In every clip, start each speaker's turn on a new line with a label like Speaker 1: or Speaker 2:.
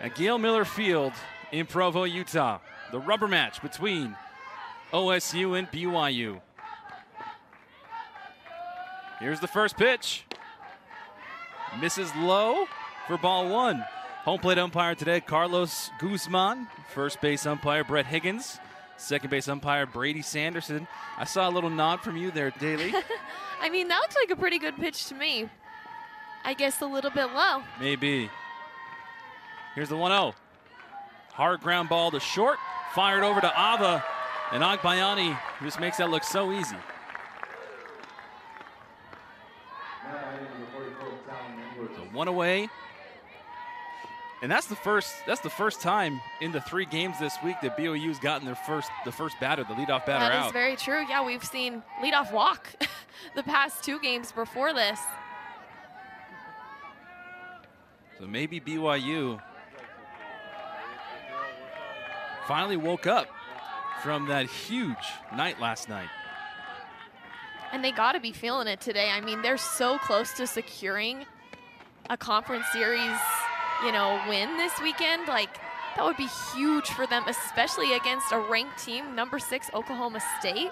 Speaker 1: at Gail Miller Field in Provo, Utah. The rubber match between OSU and BYU. Here's the first pitch. Misses low for ball one. Home plate umpire today, Carlos Guzman. First base umpire, Brett Higgins. Second base umpire, Brady Sanderson. I saw a little nod from you there, Daly.
Speaker 2: I mean, that looks like a pretty good pitch to me. I guess a little bit low.
Speaker 1: Maybe. Here's the 1 0. Hard ground ball to short. Fired over to Ava. And Agbayani just makes that look so easy. So one away. And that's the first that's the first time in the three games this week that BYU's gotten their first the first batter, the leadoff batter
Speaker 2: That
Speaker 1: out.
Speaker 2: is very true. Yeah, we've seen leadoff walk the past two games before this.
Speaker 1: So maybe BYU finally woke up from that huge night last night.
Speaker 2: And they got to be feeling it today. I mean, they're so close to securing a conference series, you know, win this weekend. Like, that would be huge for them, especially against a ranked team, number six, Oklahoma State.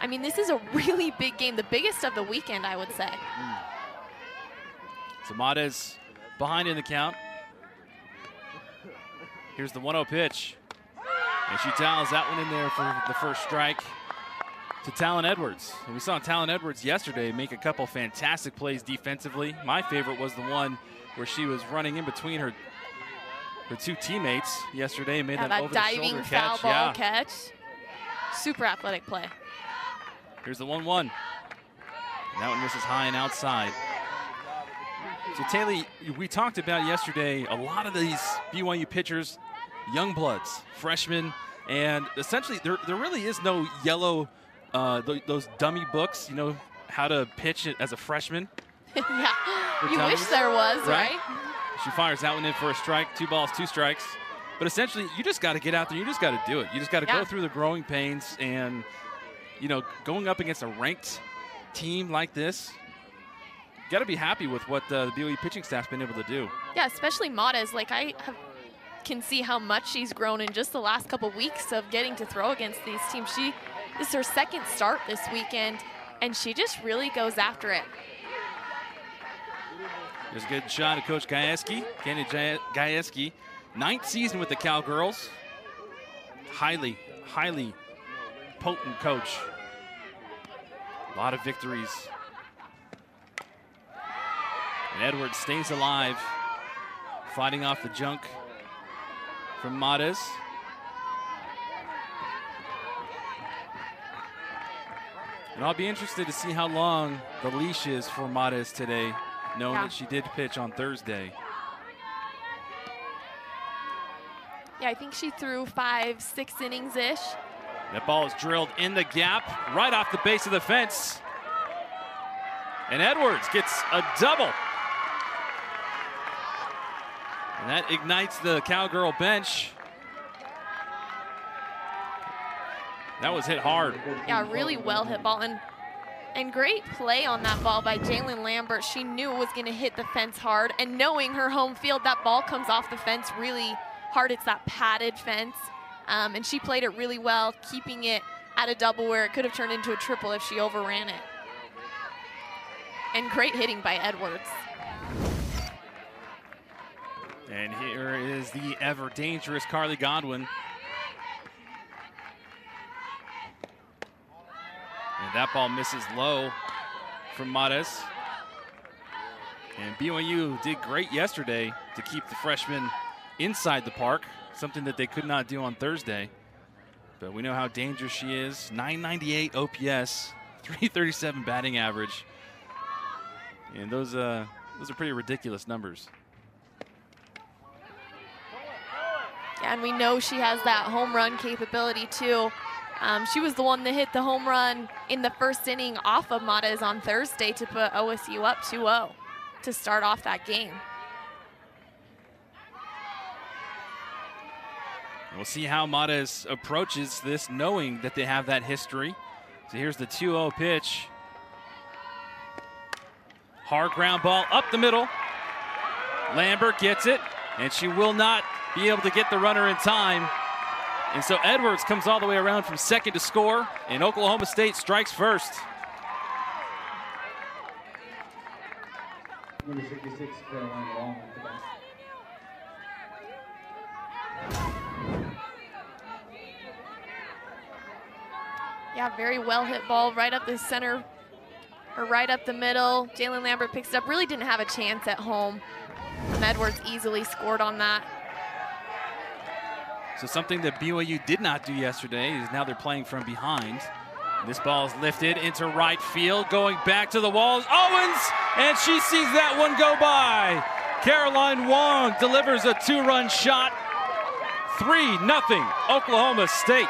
Speaker 2: I mean, this is a really big game, the biggest of the weekend, I would say. Hmm.
Speaker 1: So Mades behind in the count. Here's the 1 0 pitch. And she towels that one in there for the first strike to Tallen Edwards. And we saw Tallen Edwards yesterday make a couple fantastic plays defensively. My favorite was the one where she was running in between her her two teammates yesterday and made
Speaker 2: Yeah,
Speaker 1: that,
Speaker 2: that
Speaker 1: over
Speaker 2: diving
Speaker 1: the shoulder
Speaker 2: foul
Speaker 1: catch.
Speaker 2: ball
Speaker 1: yeah.
Speaker 2: catch. Super athletic play.
Speaker 1: Here's the 1 1. That one misses high and outside. So, Taylor, we talked about yesterday a lot of these BYU pitchers, young bloods, freshmen, and essentially there, there really is no yellow, uh, th- those dummy books, you know, how to pitch it as a freshman.
Speaker 2: yeah, you wish there was,
Speaker 1: right?
Speaker 2: right?
Speaker 1: She fires that one in for a strike, two balls, two strikes. But essentially, you just got to get out there. You just got to do it. You just got to
Speaker 2: Yeah.
Speaker 1: go through the growing pains, and you know, going up against a ranked team like this, got to be happy with what uh, the BYU pitching staff's been able to do.
Speaker 2: Yeah, especially Mades. Like I have, can see how much she's grown in just the last couple weeks of getting to throw against these teams. She this is her second start this weekend, and she just really goes after it.
Speaker 1: There's a good shot of Coach Gajewski, Kenny Jai- Gajewski, ninth season with the Cowgirls. Highly, highly potent coach. A lot of victories. And Edwards stays alive, fighting off the junk from Mades. And I'll be interested to see how long the leash is for Mades today, knowing
Speaker 2: Yeah.
Speaker 1: that she did pitch on Thursday.
Speaker 2: Yeah, I think she threw five, six innings ish.
Speaker 1: That ball is drilled in the gap, right off the base of the fence. And Edwards gets a double. And that ignites the Cowgirl bench. That was hit hard.
Speaker 2: Yeah, really well hit ball and and great play on that ball by Jalen Lambert. She knew it was going to hit the fence hard, and knowing her home field, that ball comes off the fence really hard. It's that padded fence, um, and she played it really well, keeping it at a double where it could have turned into a triple if she overran it. And great hitting by Edwards.
Speaker 1: And here is the ever dangerous Karli Godwin. And that ball misses low from Mades. And BYU did great yesterday to keep the freshman inside the park, something that they could not do on Thursday. But we know how dangerous she is. 998 OPS, 337 batting average. And those uh, those are pretty ridiculous numbers.
Speaker 2: Yeah, and we know she has that home run capability too. Um, she was the one that hit the home run in the first inning off of Mades on Thursday to put OSU up 2-0 to start off that game.
Speaker 1: We'll see how Mades approaches this, knowing that they have that history. So here's the 2 0 pitch. Hard ground ball up the middle. Lambert gets it, and she will not be able to get the runner in time. And so Edwards comes all the way around from second to score, and Oklahoma State strikes first. Number 66, Caroline Wong.
Speaker 2: Yeah, very well hit ball right up the center, or right up the middle. Jalen Lambert picks it up. Really didn't have a chance at home. And Edwards easily scored on that.
Speaker 1: So something that BYU did not do yesterday is now they're playing from behind. This ball is lifted into right field, going back to the walls. Owens, and she sees that one go by. Caroline Wong delivers a two-run shot. 3 nothing Oklahoma State.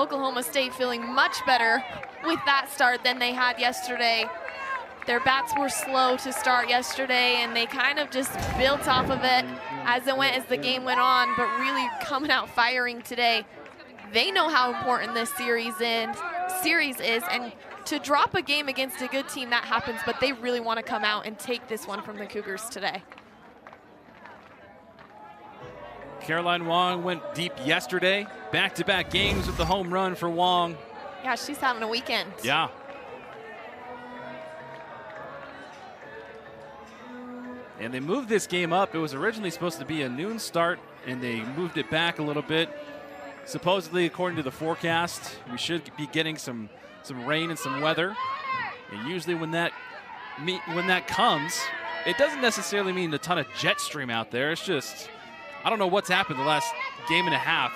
Speaker 2: Oklahoma State feeling much better with that start than they had yesterday. Their bats were slow to start yesterday, and they kind of just built off of it as it went as the game went on, but really coming out firing today. They know how important this series is, series is, and to drop a game against a good team, that happens, but they really want to come out and take this one from the Cougars today.
Speaker 1: Caroline Wong went deep yesterday. Back-to-back games with the home run for Wong.
Speaker 2: Yeah, she's having a weekend.
Speaker 1: Yeah. And they moved this game up. It was originally supposed to be a noon start, and they moved it back a little bit. Supposedly, according to the forecast, we should be getting some some rain and some weather. And usually, when that when that comes, it doesn't necessarily mean a ton of jet stream out there. It's just I don't know what's happened the last game and a half.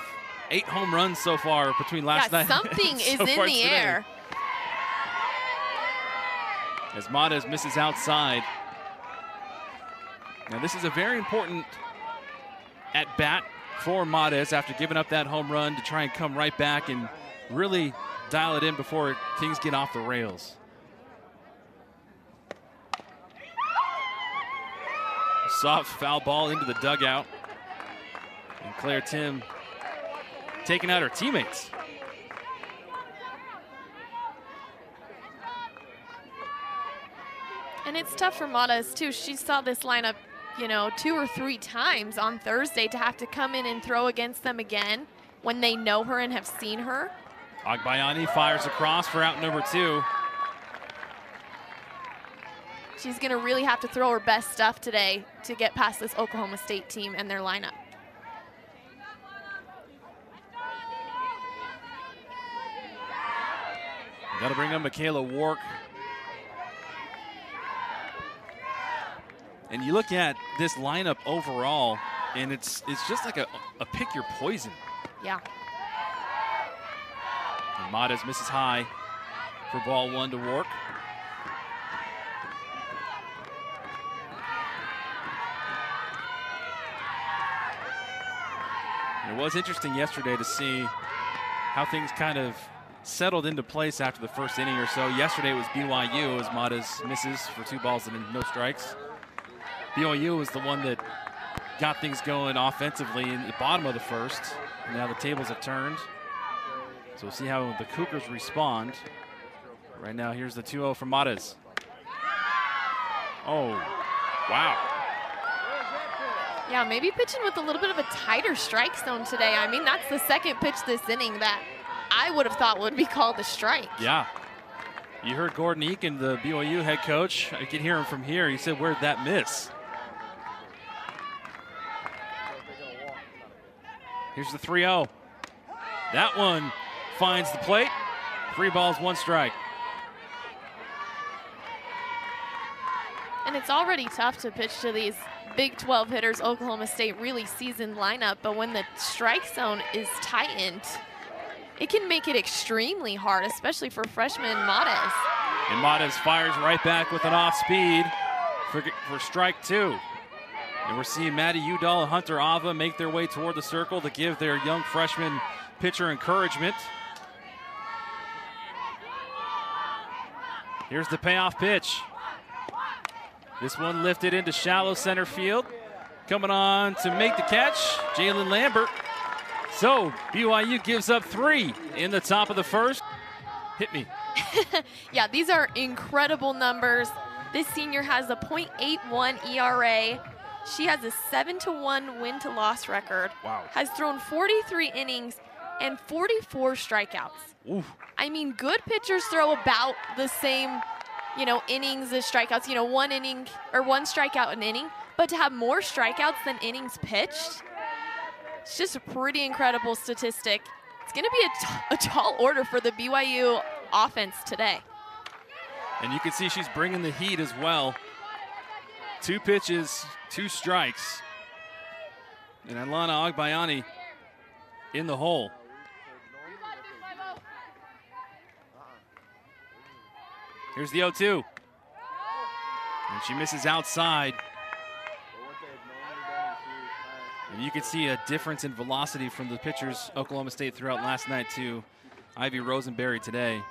Speaker 1: Eight home runs so far between last night and
Speaker 2: yeah,
Speaker 1: night.
Speaker 2: Something so is in the today. air.
Speaker 1: As Mares misses outside. Now this is a very important at bat for Mares after giving up that home run to try and come right back and really dial it in before things get off the rails. Soft foul ball into the dugout. And Claire Timm taking out her teammates.
Speaker 2: And it's tough for Mares too. She saw this lineup, you know, two or three times on Thursday to have to come in and throw against them again when they know her and have seen her.
Speaker 1: Agbayani fires across for out number two.
Speaker 2: She's going to really have to throw her best stuff today to get past this Oklahoma State team and their lineup.
Speaker 1: That'll bring up Michaela Wark. And you look at this lineup overall, and it's it's just like a, a pick your poison.
Speaker 2: Yeah.
Speaker 1: And misses high for ball one to Wark. it was interesting yesterday to see how things kind of settled into place after the first inning or so. Yesterday it was BYU as Mares misses for two balls and no strikes. BYU was the one that got things going offensively in the bottom of the first. Now the tables have turned. So we'll see how the Cougars respond. Right now, here's the 2-0 from Mares. Oh, wow.
Speaker 2: Yeah, maybe pitching with a little bit of a tighter strike zone today. I mean, that's the second pitch this inning that I would have thought would be called a strike.
Speaker 1: Yeah. You heard Gordon Eakin, the BYU head coach. I can hear him from here. He said, where'd that miss? Here's the 3-0. That one finds the plate. Three balls, one strike.
Speaker 2: And it's already tough to pitch to these Big 12 hitters, Oklahoma State really seasoned lineup, but when the strike zone is tightened, it can make it extremely hard, especially for freshman Mares.
Speaker 1: And Mares fires right back with an off speed for, for strike two. And we're seeing Maddie Udall and Hunter Ava make their way toward the circle to give their young freshman pitcher encouragement. Here's the payoff pitch. This one lifted into shallow center field. Coming on to make the catch, Jalen Lambert. So BYU gives up three in the top of the first. Hit me.
Speaker 2: yeah, these are incredible numbers. This senior has a .81 ERA. She has a 7 to 1 win to loss record.
Speaker 1: Wow.
Speaker 2: Has thrown 43 innings and 44 strikeouts.
Speaker 1: Ooh.
Speaker 2: I mean, good pitchers throw about the same, you know, innings as strikeouts, you know, one inning or one strikeout an inning, but to have more strikeouts than innings pitched, it's just a pretty incredible statistic. It's going to be a, tall order for the BYU offense today.
Speaker 1: And you can see she's bringing the heat as well. Two pitches, two strikes. And Alana Agbayani in the hole. Here's the 0 2. And she misses outside. And you can see a difference in velocity from the pitchers Oklahoma State throughout last night to Ivy Rosenberry today.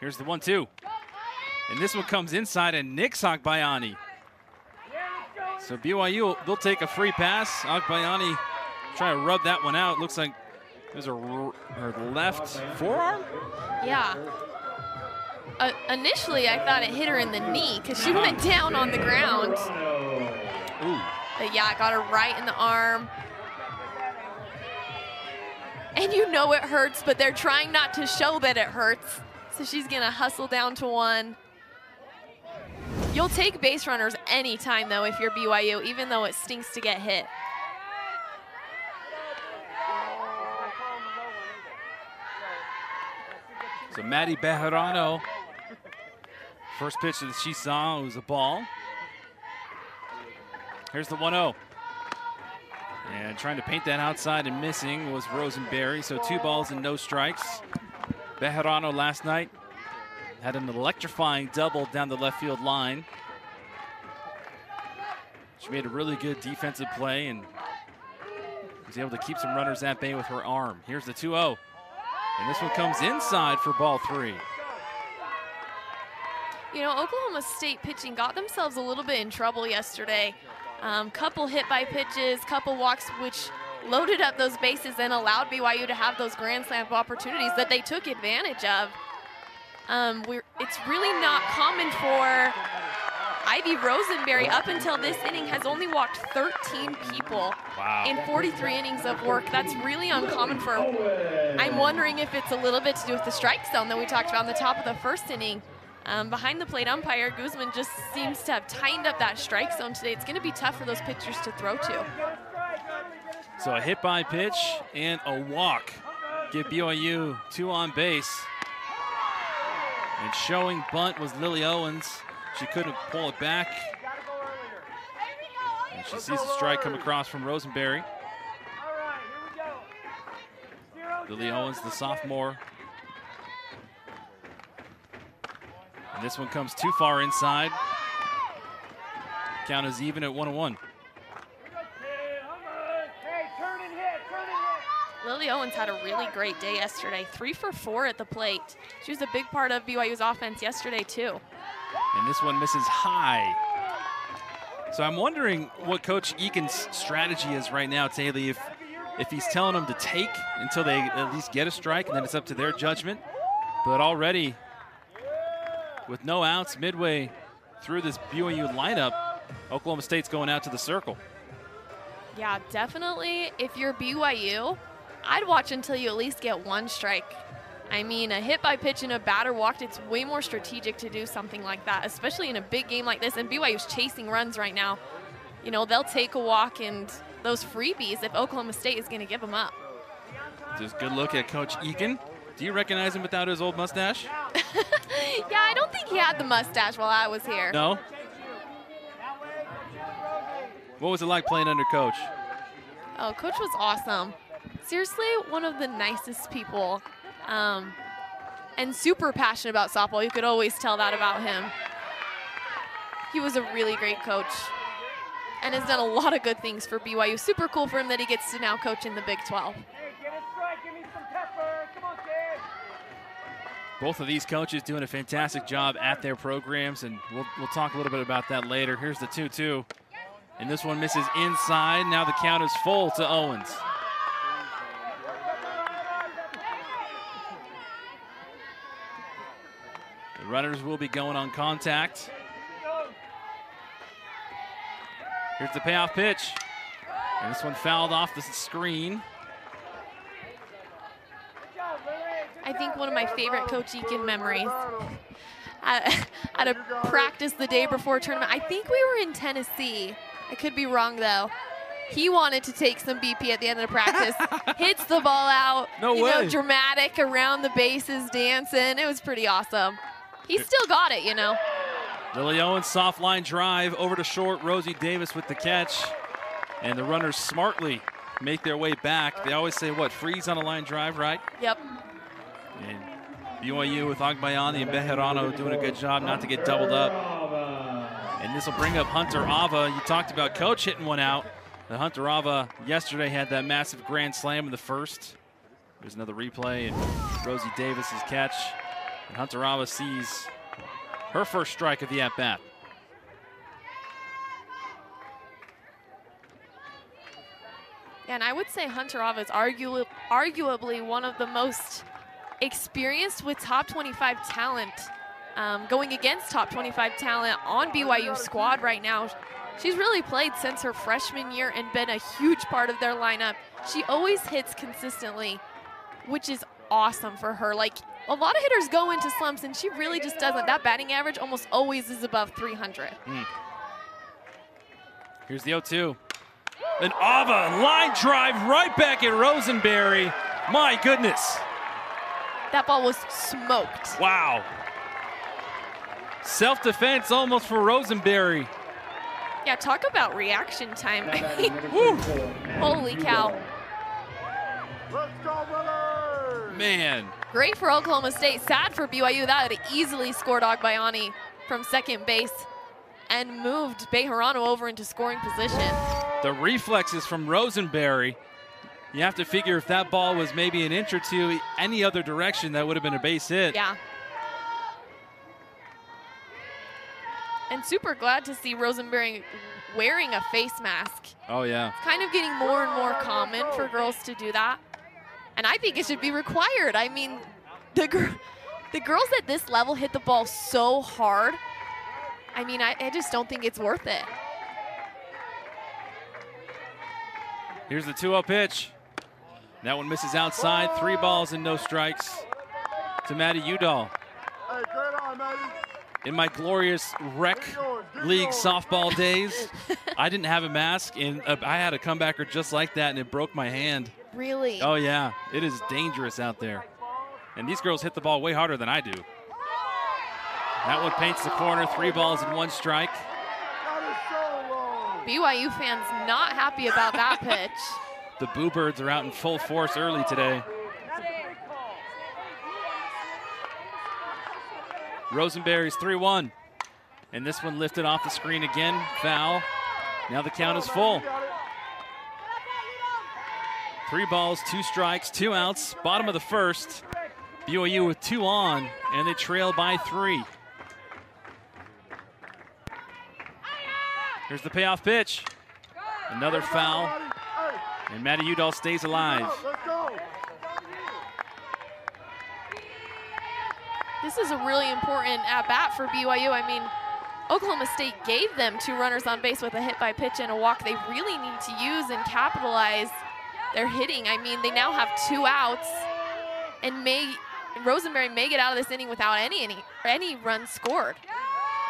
Speaker 1: Here's the 1 2. And this one comes inside, and Nix Agbayani. So BYU, they'll take a free pass. Agbayani try to rub that one out. Looks like there's a her left forearm.
Speaker 2: Yeah. Uh, initially, I thought it hit her in the knee because she went down on the ground.
Speaker 1: Ooh.
Speaker 2: Yeah, I got her right in the arm. And you know it hurts, but they're trying not to show that it hurts. So she's going to hustle down to one. You'll take base runners anytime, though, if you're BYU, even though it stinks to get hit.
Speaker 1: So Maddie Bejarano, first pitch that she saw was a ball. Here's the 1-0. And trying to paint that outside and missing was Rosenberry. So two balls and no strikes. Bejarano last night had an electrifying double down the left field line. She made a really good defensive play and was able to keep some runners at bay with her arm. Here's the 2-0. And this one comes inside for ball three.
Speaker 2: You know, Oklahoma State pitching got themselves a little bit in trouble yesterday. Um, couple hit by pitches, couple walks, which loaded up those bases and allowed BYU to have those grand slam opportunities that they took advantage of. Um, it's really not common for Ivy Rosenberry up until this inning has only walked 13 people
Speaker 1: wow.
Speaker 2: in 43 innings of work. That's really uncommon for. I'm wondering if it's a little bit to do with the strike zone that we talked about in the top of the first inning. Um, behind the plate umpire, Guzman just seems to have tightened up that strike zone today. It's going to be tough for those pitchers to throw to.
Speaker 1: So a hit by pitch and a walk give BYU two on base. And showing bunt was Lily Owens. She couldn't pull it back. And she sees the strike come across from Rosenberry. Lily Owens, the sophomore. This one comes too far inside. Count is even at 1 1.
Speaker 2: Lily Owens had a really great day yesterday. Three for four at the plate. She was a big part of BYU's offense yesterday, too.
Speaker 1: And this one misses high. So I'm wondering what Coach Eakin's strategy is right now, Taylor, if, if he's telling them to take until they at least get a strike, and then it's up to their judgment. But already, with no outs midway through this BYU lineup, Oklahoma State's going out to the circle.
Speaker 2: Yeah, definitely. If you're BYU, I'd watch until you at least get one strike. I mean, a hit by pitch and a batter walked, it's way more strategic to do something like that, especially in a big game like this. And BYU's chasing runs right now. You know, they'll take a walk and those freebies if Oklahoma State is going to give them up.
Speaker 1: Just good look at Coach Eakin. Do you recognize him without his old mustache?
Speaker 2: Yeah, I don't think he had the mustache while I was here.
Speaker 1: No? What was it like playing under Coach?
Speaker 2: Oh, Coach was awesome. Seriously, one of the nicest people um, and super passionate about softball. You could always tell that about him. He was a really great coach and has done a lot of good things for BYU. Super cool for him that he gets to now coach in the Big 12.
Speaker 1: Both of these coaches doing a fantastic job at their programs, and we'll, we'll talk a little bit about that later. Here's the 2 2. And this one misses inside. Now the count is full to Owens. The runners will be going on contact. Here's the payoff pitch. And this one fouled off the screen.
Speaker 2: I think one of my favorite Coach Eakin memories uh, at, at a practice the day before tournament. I think we were in Tennessee. I could be wrong though. He wanted to take some BP at the end of the practice. hits the ball out.
Speaker 1: No
Speaker 2: you
Speaker 1: way.
Speaker 2: know, dramatic around the bases, dancing. It was pretty awesome. He still got it, you know.
Speaker 1: Lily Owens soft line drive over to short. Rosie Davis with the catch. And the runners smartly make their way back. They always say, what, freeze on a line drive, right?
Speaker 2: Yep.
Speaker 1: And BYU with Agbayani and Bejarano doing a good job not to get doubled up. And this will bring up Hunter Ava. You talked about Coach hitting one out. The Hunter Ava yesterday had that massive grand slam in the first. There's another replay and Rosie Davis's catch. And Hunter Ava sees her first strike of the at-bat.
Speaker 2: And I would say Hunter Ava is argu- arguably one of the most experienced with top 25 talent um, going against top 25 talent on BYU squad right now. She's really played since her freshman year and been a huge part of their lineup. She always hits consistently, which is awesome for her. Like a lot of hitters go into slumps and she really just doesn't. That batting average almost always is above 300.
Speaker 1: Here's the 0-2. An Ava line drive right back at Rosenberry. My goodness.
Speaker 2: That ball was smoked.
Speaker 1: Wow. Self-defense almost for Rosenberry.
Speaker 2: Yeah, talk about reaction time. I mean, whew, holy cow.
Speaker 1: Man.
Speaker 2: Great for Oklahoma State. Sad for BYU. That had easily scored Agbayani from second base and moved Bejarano over into scoring position.
Speaker 1: The reflexes from Rosenberry. You have to figure if that ball was maybe an inch or two any other direction, that would have been a base hit.
Speaker 2: Yeah. And super glad to see Rosenberry wearing a face mask.
Speaker 1: Oh, yeah.
Speaker 2: It's kind of getting more and more common for girls to do that. And I think it should be required. I mean, the, gr- the girls at this level hit the ball so hard. I mean, I, I just don't think it's worth it.
Speaker 1: Here's the 2-0 pitch. That one misses outside. Three balls and no strikes to Maddie Udall.
Speaker 3: Hey, on, Maddie.
Speaker 1: In my glorious rec league softball days, I didn't have a mask, and uh, I had a comebacker just like that, and it broke my hand.
Speaker 2: Really?
Speaker 1: Oh, yeah. It is dangerous out there. And these girls hit the ball way harder than I do. That one paints the corner. Three balls and one strike.
Speaker 3: That is so long.
Speaker 2: BYU fans not happy about that pitch.
Speaker 1: The Boo Birds are out in full force early today. Rosenberry's 3 1. And this one lifted off the screen again. Foul. Now the count is full. Three balls, two strikes, two outs. Bottom of the first. BYU with two on, and they trail by three. Here's the payoff pitch. Another foul.
Speaker 3: Hey,
Speaker 1: And Maddie Udall stays alive.
Speaker 2: This is a really important at bat for BYU. I mean, Oklahoma State gave them two runners on base with a hit by pitch and a walk. They really need to use and capitalize their hitting. I mean, they now have two outs, and may Rosenberry may get out of this inning without any any any runs scored.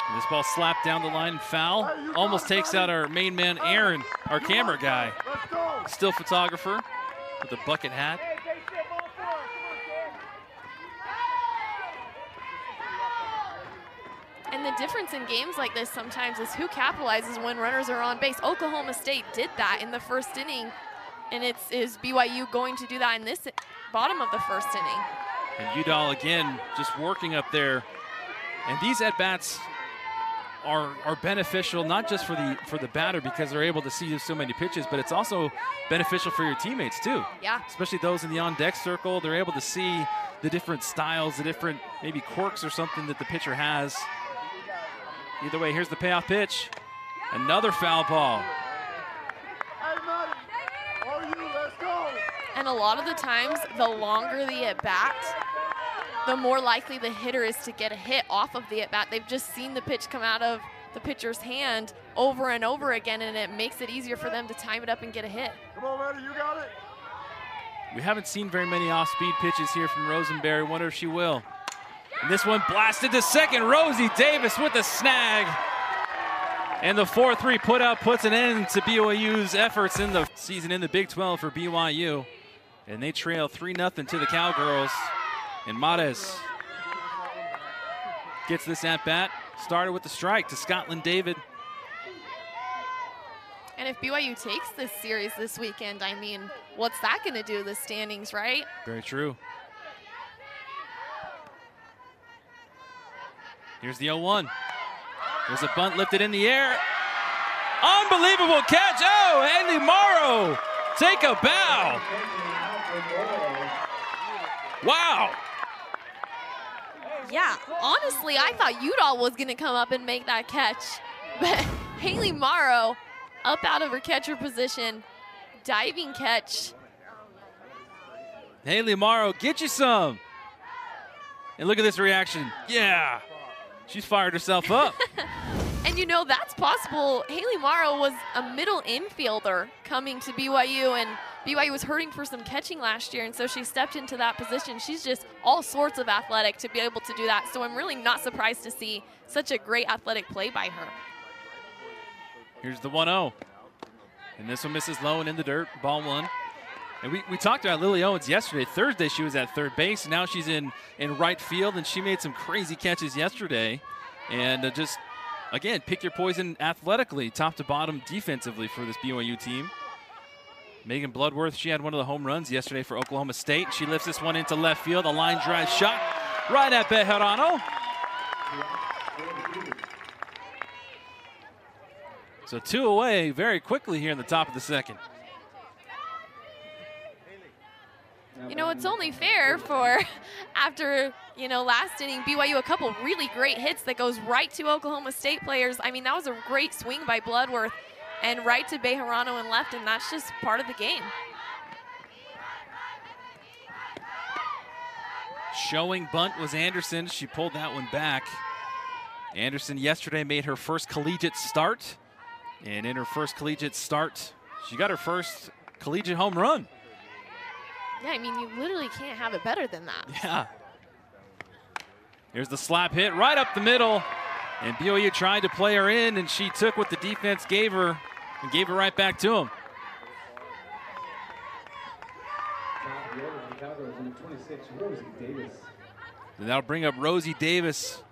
Speaker 1: And this ball slapped down the line, foul. Almost takes out our main man, Aaron, our camera guy. Still photographer with a bucket hat.
Speaker 2: And the difference in games like this sometimes is who capitalizes when runners are on base. Oklahoma State did that in the first inning, and it's is BYU going to do that in this bottom of the first inning.
Speaker 1: And Udall again just working up there. And these at bats are are beneficial not just for the for the batter because they're able to see so many pitches, but it's also beneficial for your teammates too.
Speaker 2: Yeah.
Speaker 1: Especially those in the on deck circle, they're able to see the different styles, the different maybe quirks or something that the pitcher has. Either way, here's the payoff pitch. Another foul ball.
Speaker 3: Hey, Maddie. Are you? Let's go.
Speaker 2: And a lot of the times, the longer the at bat, the more likely the hitter is to get a hit off of the at bat. They've just seen the pitch come out of the pitcher's hand over and over again, and it makes it easier for them to time it up and get a hit.
Speaker 3: Come on, Maddie, you got it.
Speaker 1: We haven't seen very many off-speed pitches here from Rosenberry. Wonder if she will. And this one blasted to second. Rosie Davis with a snag. And the 4-3 putout puts an end to BYU's efforts in the season in the Big 12 for BYU. And they trail 3-0 to the Cowgirls. And Mares gets this at bat. Started with the strike to Scotland David.
Speaker 2: And if BYU takes this series this weekend, I mean, what's that going to do to the standings, right?
Speaker 1: Very true. Here's the 0-1. There's a bunt lifted in the air. Unbelievable catch. Oh, Andy Morrow. Take a bow. Wow.
Speaker 2: Yeah, honestly, I thought Udall was going to come up and make that catch. But Haley Morrow up out of her catcher position, diving catch.
Speaker 1: Haley Morrow, get you some. And look at this reaction. Yeah. She's fired herself up.
Speaker 2: and you know, that's possible. Haley Morrow was a middle infielder coming to BYU, and BYU was hurting for some catching last year, and so she stepped into that position. She's just all sorts of athletic to be able to do that. So I'm really not surprised to see such a great athletic play by her.
Speaker 1: Here's the 1 0. And this one misses low and in the dirt. Ball one. And we, we talked about Lily Owens yesterday. Thursday, she was at third base. Now she's in, in right field, and she made some crazy catches yesterday. And uh, just, again, pick your poison athletically, top to bottom defensively for this BYU team. Megan Bloodworth, she had one of the home runs yesterday for Oklahoma State. She lifts this one into left field. A line drive shot right at Bejarano. So two away very quickly here in the top of the second.
Speaker 2: You know, it's only fair for after, you know, last inning, BYU a couple really great hits that goes right to Oklahoma State players. I mean, that was a great swing by Bloodworth and right to Bejarano and left, and that's just part of the game.
Speaker 1: Showing bunt was Anderson. She pulled that one back. Anderson yesterday made her first collegiate start. And in her first collegiate start, she got her first collegiate home run.
Speaker 2: Yeah, I mean, you literally can't have it better than that.
Speaker 1: Yeah. Here's the slap hit right up the middle. And BYU tried to play her in, and she took what the defense gave her and gave it right back to him. And that'll bring up Rosie Davis,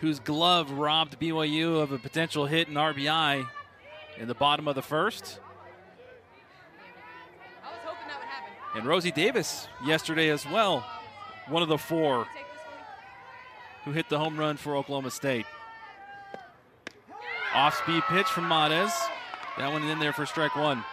Speaker 1: whose glove robbed BYU of a potential hit and RBI in the bottom of the first. And Rosie Davis yesterday as well, one of the four who hit the home run for Oklahoma State. Off speed pitch from Mares. That one in there for strike one.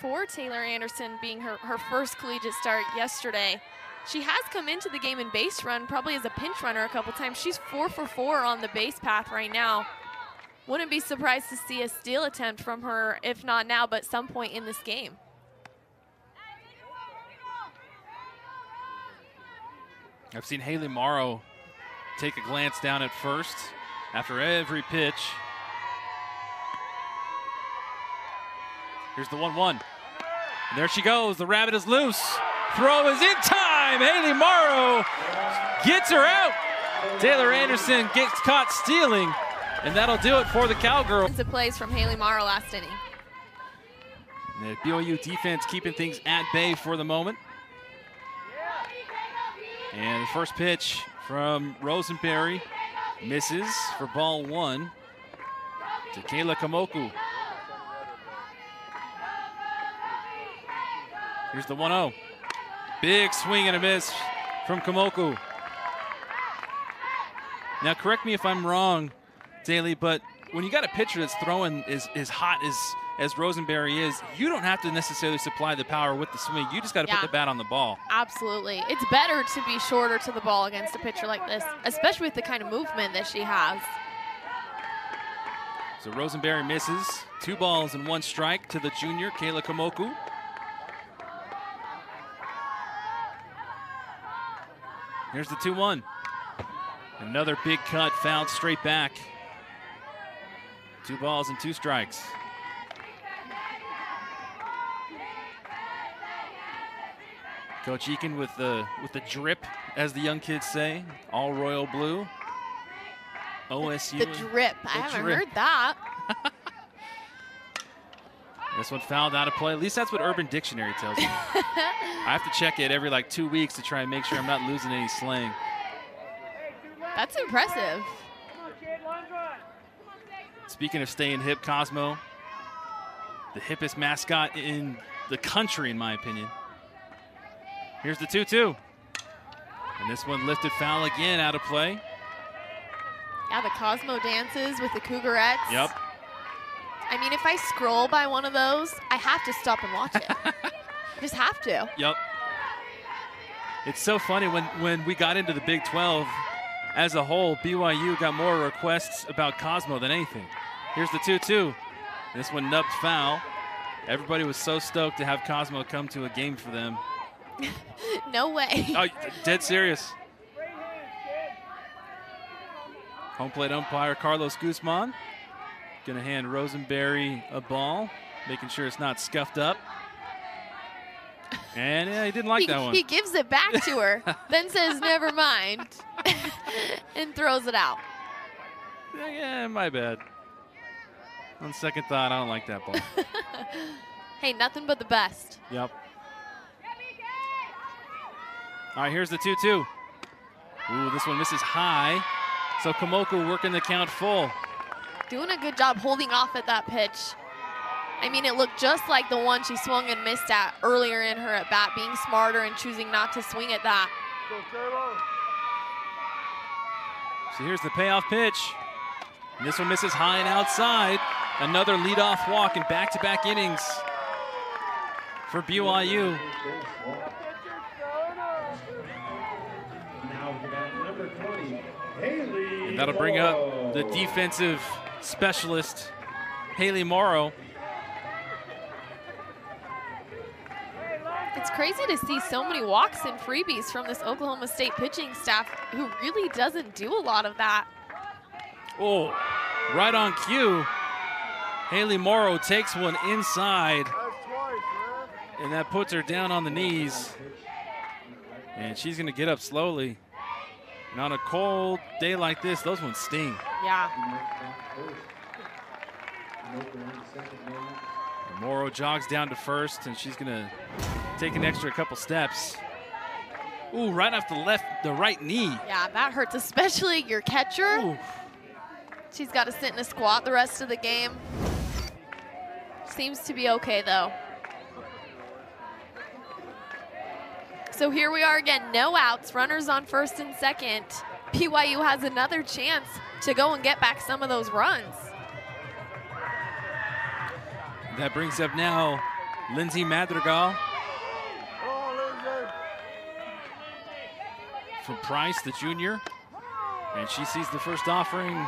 Speaker 2: For Taylor Anderson being her, her first collegiate start yesterday, she has come into the game in base run, probably as a pinch runner a couple times. She's four for four on the base path right now. Wouldn't be surprised to see a steal attempt from her, if not now, but some point in this game.
Speaker 1: I've seen Haley Morrow take a glance down at first after every pitch. Here's the 1 1. And there she goes. The rabbit is loose. Throw is in time. Haley Morrow gets her out. Taylor Anderson gets caught stealing, and that'll do it for the Cowgirls.
Speaker 2: Defensive plays from Haley Morrow last inning.
Speaker 1: The BYU defense keeping things at bay for the moment. And the first pitch from Rosenberry misses for ball one to Kayla Kamoku. Here's the 1 0. Big swing and a miss from Kamoku. Now, correct me if I'm wrong, Daly, but when you got a pitcher that's throwing as, as hot as, as Rosenberry is, you don't have to necessarily supply the power with the swing. You just got to
Speaker 2: Yeah.
Speaker 1: put the bat on the ball.
Speaker 2: Absolutely. It's better to be shorter to the ball against a pitcher like this, especially with the kind of movement that she has.
Speaker 1: So Rosenberry misses. Two balls and one strike to the junior, Kayla Komoku. Here's the 2 1. Another big cut fouled straight back. Two balls and two strikes. Coach Eakin with the with the drip, as the young kids say, all royal blue. OSU.
Speaker 2: The drip. I haven't
Speaker 1: drip.
Speaker 2: heard that.
Speaker 1: This one fouled out of play. At least that's what Urban Dictionary tells me. I have to check it every like two weeks to try and make sure I'm not losing any slang.
Speaker 2: That's impressive.
Speaker 1: Speaking of staying hip, Cosmo, the hippest mascot in the country, in my opinion. Here's the 2 2. And this one lifted foul again out of play.
Speaker 2: Yeah, the Cosmo dances with the Cougarettes.
Speaker 1: Yep.
Speaker 2: I mean, if I scroll by one of those, I have to stop and watch it. Just have to.
Speaker 1: Yep. It's so funny when, when we got into the Big 12 as a whole, BYU got more requests about Cosmo than anything. Here's the 2 2. This one nubbed foul. Everybody was so stoked to have Cosmo come to a game for them.
Speaker 2: No way.
Speaker 1: Oh, dead serious. Home plate umpire Carlos Guzman gonna hand Rosenberry a ball, making sure it's not scuffed up. And yeah, he didn't like
Speaker 2: he,
Speaker 1: that one.
Speaker 2: he gives it back to her, then says, never mind, and throws it out.
Speaker 1: Yeah, my bad. On second thought, I don't like that ball.
Speaker 2: Hey, nothing but the best.
Speaker 1: yep. All right, here's the 2 2. Ooh, this one misses high. So Komoku working the count full.
Speaker 2: Doing a good job holding off at that pitch. I mean, it looked just like the one she swung and missed at earlier in her at bat, being smarter and choosing not to swing at that.
Speaker 1: So here's the payoff pitch. And this one misses high and outside. Another leadoff walk in back to back innings for BYU. And that'll bring up the defensive specialist, Haley Morrow.
Speaker 2: It's crazy to see so many walks and freebies from this Oklahoma State pitching staff who really doesn't do a lot of that.
Speaker 1: Oh, right on cue. Haley Morrow takes one inside.
Speaker 3: That's twice, man.
Speaker 1: and that puts her down on the knees. And she's going to get up slowly. And on a cold day like this, those ones sting.
Speaker 2: Yeah.
Speaker 1: And Morrow jogs down to first, and she's going to take an extra couple steps. Ooh, right off the left, the right knee.
Speaker 2: Yeah, that hurts, especially your catcher.
Speaker 1: Ooh,
Speaker 2: She's got to sit in a squat the rest of the game. Seems to be okay, though. So here we are again, no outs, runners on first and second. BYU has another chance to go and get back some of those runs.
Speaker 1: that brings up now Lindsay Madrigal from Price, the junior. And she sees the first offering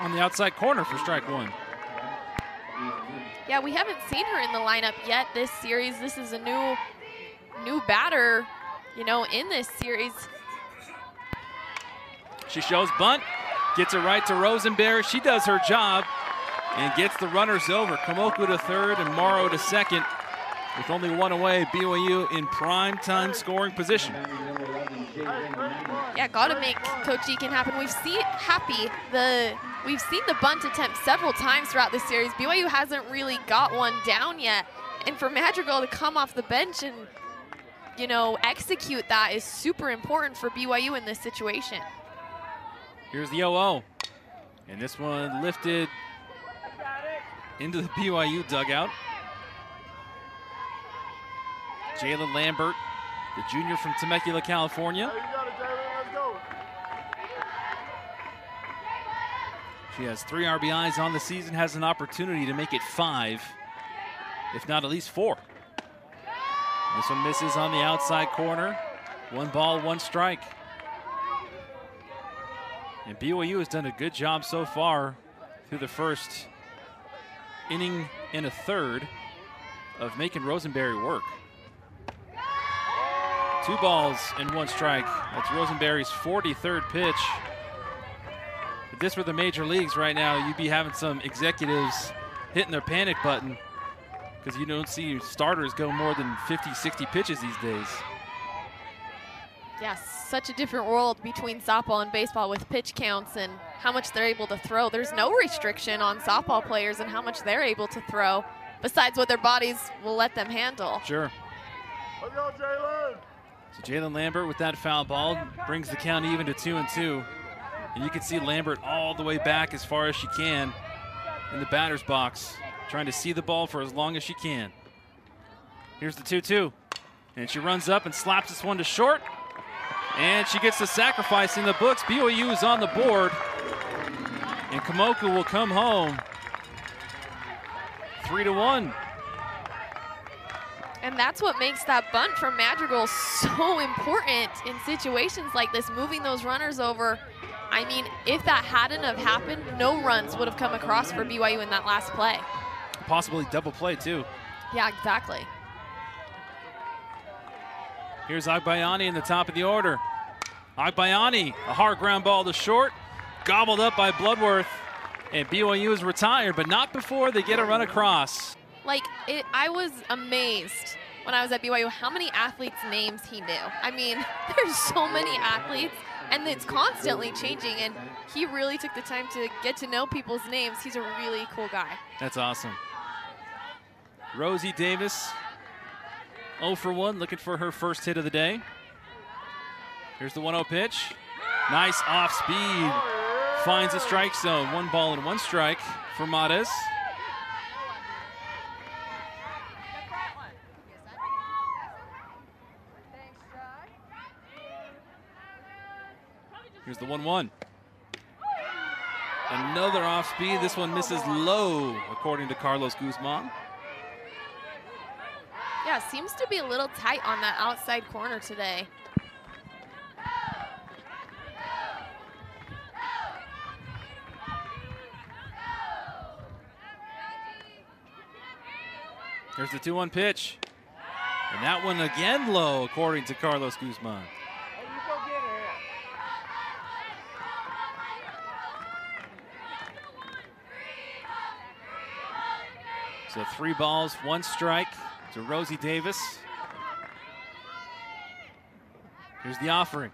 Speaker 1: on the outside corner for strike one.
Speaker 2: Yeah, we haven't seen her in the lineup yet this series. This is a new new batter, you know, in this series.
Speaker 1: She shows bunt, gets it right to Rosenberry. She does her job and gets the runners over. Komoku to third and Morrow to second. With only one away, BYU in prime time scoring position.
Speaker 2: Yeah, got to make Coach Eakin happen. We've seen happy the we've seen the bunt attempt several times throughout this series. BYU hasn't really got one down yet, and for Madrigal to come off the bench and you know execute that is super important for BYU in this situation.
Speaker 1: Here's the 0 And this one lifted into the BYU dugout. Jalen Lambert, the junior from Temecula, California.
Speaker 3: Hey, you got it, Jalen. Let's go.
Speaker 1: She has three RBIs on the season, has an opportunity to make it five if not at least four. This one misses on the outside corner. One ball, one strike. And BYU has done a good job so far through the first inning and a third of making Rosenberry work. Two balls and one strike. That's Rosenberry's 43rd pitch. This were the major leagues right now, you'd be having some executives hitting their panic button because you don't see starters go more than 50, 60 pitches these days.
Speaker 2: Yeah, such a different world between softball and baseball with pitch counts and how much they're able to throw. There's no restriction on softball players and how much they're able to throw besides what their bodies will let them handle.
Speaker 1: Sure.
Speaker 3: Go, Jalen.
Speaker 1: So Jalen Lambert with that foul ball brings the count even to two and two. And you can see Lambert all the way back as far as she can in the batter's box, trying to see the ball for as long as she can. Here's the 2 2. And she runs up and slaps this one to short. And she gets the sacrifice in the books. BYU is on the board. And Kamoku will come home. Three to one.
Speaker 2: And that's what makes that bunt from Madrigal so important in situations like this, moving those runners over. I mean, if that hadn't have happened, no runs would have come across for BYU in that last play.
Speaker 1: Possibly double play, too.
Speaker 2: Yeah, exactly.
Speaker 1: Here's Agbayani in the top of the order. Agbayani, a hard ground ball to short, gobbled up by Bloodworth. And BYU is retired, but not before they get a run across.
Speaker 2: Like, it, I was amazed when I was at BYU how many athletes' names he knew. I mean, there's so many athletes, and it's constantly changing, and he really took the time to get to know people's names. He's a really cool guy.
Speaker 1: That's awesome. Rosie Davis, 0 for 1, looking for her first hit of the day. Here's the 1 0 pitch. Nice off speed. Finds a strike zone. One ball and one strike for Mades. Here's the 1 1. Another off speed. This one misses low, according to Carlos Guzman.
Speaker 2: Yeah, seems to be a little tight on that outside corner today.
Speaker 1: Here's the 2 1 pitch. And that one again low, according to Carlos Guzman. So three balls, one strike to Rosie Davis. Here's the offering.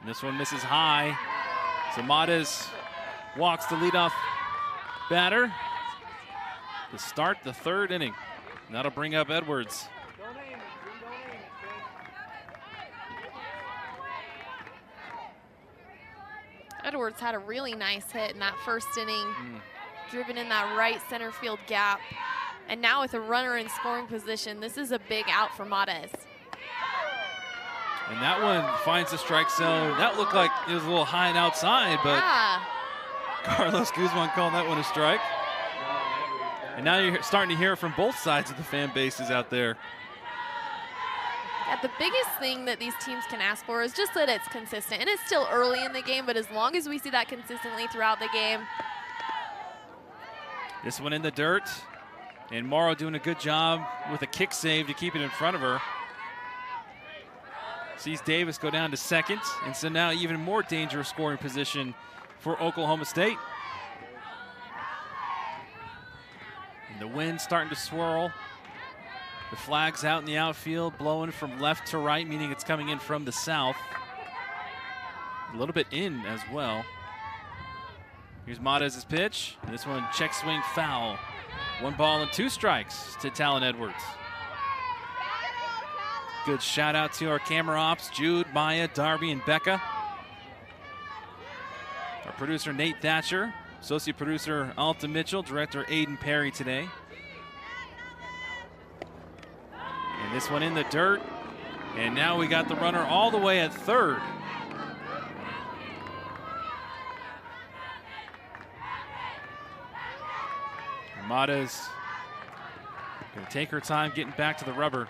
Speaker 1: And this one misses high. So Mades walks the leadoff batter to start the third inning. And that'll bring up Edwards.
Speaker 2: Edwards had a really nice hit in that first inning,
Speaker 1: Mm.
Speaker 2: driven in that right center field gap. And now with a runner in scoring position, this is a big out for Mades.
Speaker 1: And that one finds the strike zone. That looked like it was a little high and outside, but
Speaker 2: yeah,
Speaker 1: Carlos Guzman called that one a strike. And now you're starting to hear from both sides of the fan bases out there.
Speaker 2: Yeah, the biggest thing that these teams can ask for is just that it's consistent. And it's still early in the game, but as long as we see that consistently throughout the game,
Speaker 1: This one in the dirt. And Morrow doing a good job with a kick save to keep it in front of her. Sees Davis go down to second. And so now even more dangerous scoring position for Oklahoma State. And the wind starting to swirl. The flag's out in the outfield, blowing from left to right, meaning it's coming in from the south. A little bit in as well. Here's Mades' pitch. This one check swing foul. One ball and two strikes to Tallen Edwards. Good shout out to our camera ops, Jude, Maya, Darby, and Becca. Our producer, Nate Thatcher. Associate producer, Alta Mitchell. Director, Aiden Perry today. And this one in the dirt. And now we got the runner all the way at third. Mades Gonna take her time getting back to the rubber.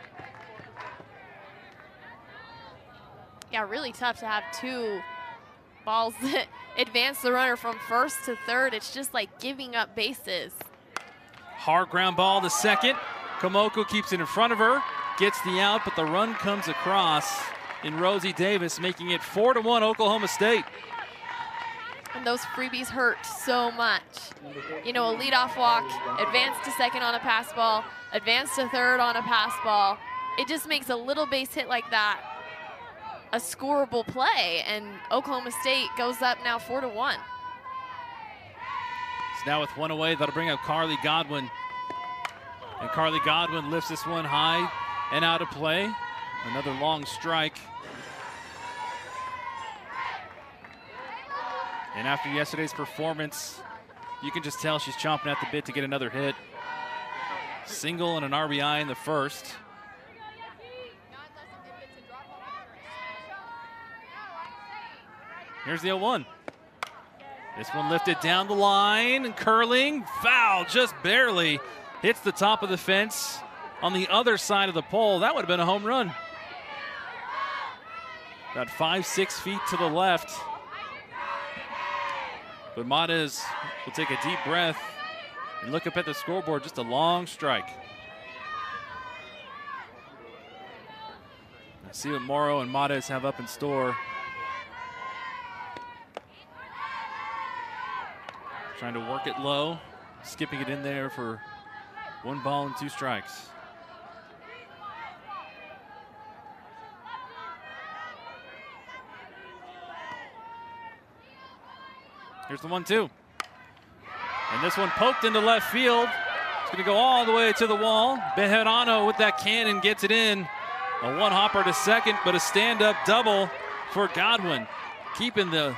Speaker 2: Yeah, really tough to have two balls that advance the runner from first to third. It's just like giving up bases.
Speaker 1: Hard ground ball to second. Kamoko keeps it in front of her, gets the out, but the run comes across in Rosie Davis, making it four to one Oklahoma State.
Speaker 2: And those freebies hurt so much. You know, a leadoff walk, advance to second on a pass ball, advance to third on a pass ball. It just makes a little base hit like that a scoreable play, and Oklahoma State goes up now four to one.
Speaker 1: It's now with one away, that'll bring up Karli Godwin. And Karli Godwin lifts this one high and out of play. Another long strike. And after yesterday's performance, you can just tell she's chomping at the bit to get another hit. Single and an RBI in the first. Here's the 0 1. This one lifted down the line and curling. Foul, just barely hits the top of the fence on the other side of the pole. That would have been a home run. About five, six feet to the left. But will take a deep breath and look up at the scoreboard. Just a long strike. See what Morrow and Mades have up in store. Trying to work it low, skipping it in there for one ball and two strikes. Here's the one two. And this one poked into left field. It's going to go all the way to the wall. Bejarano with that cannon gets it in. A one hopper to second, but a stand up double for Godwin. Keeping the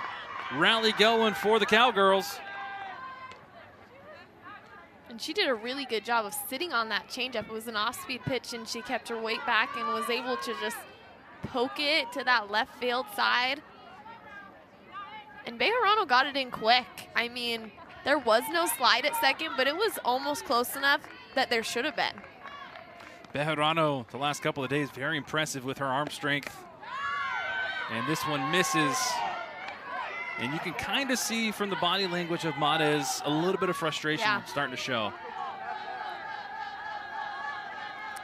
Speaker 1: rally going for the Cowgirls.
Speaker 2: And she did a really good job of sitting on that changeup. It was an off-speed pitch, and she kept her weight back and was able to just poke it to that left field side. And Bejarano got it in quick. I mean, there was no slide at second, but it was almost close enough that there should have been.
Speaker 1: Bejarano, the last couple of days, very impressive with her arm strength. And this one misses and you can kind of see from the body language of Mades a little bit of frustration yeah. starting to show.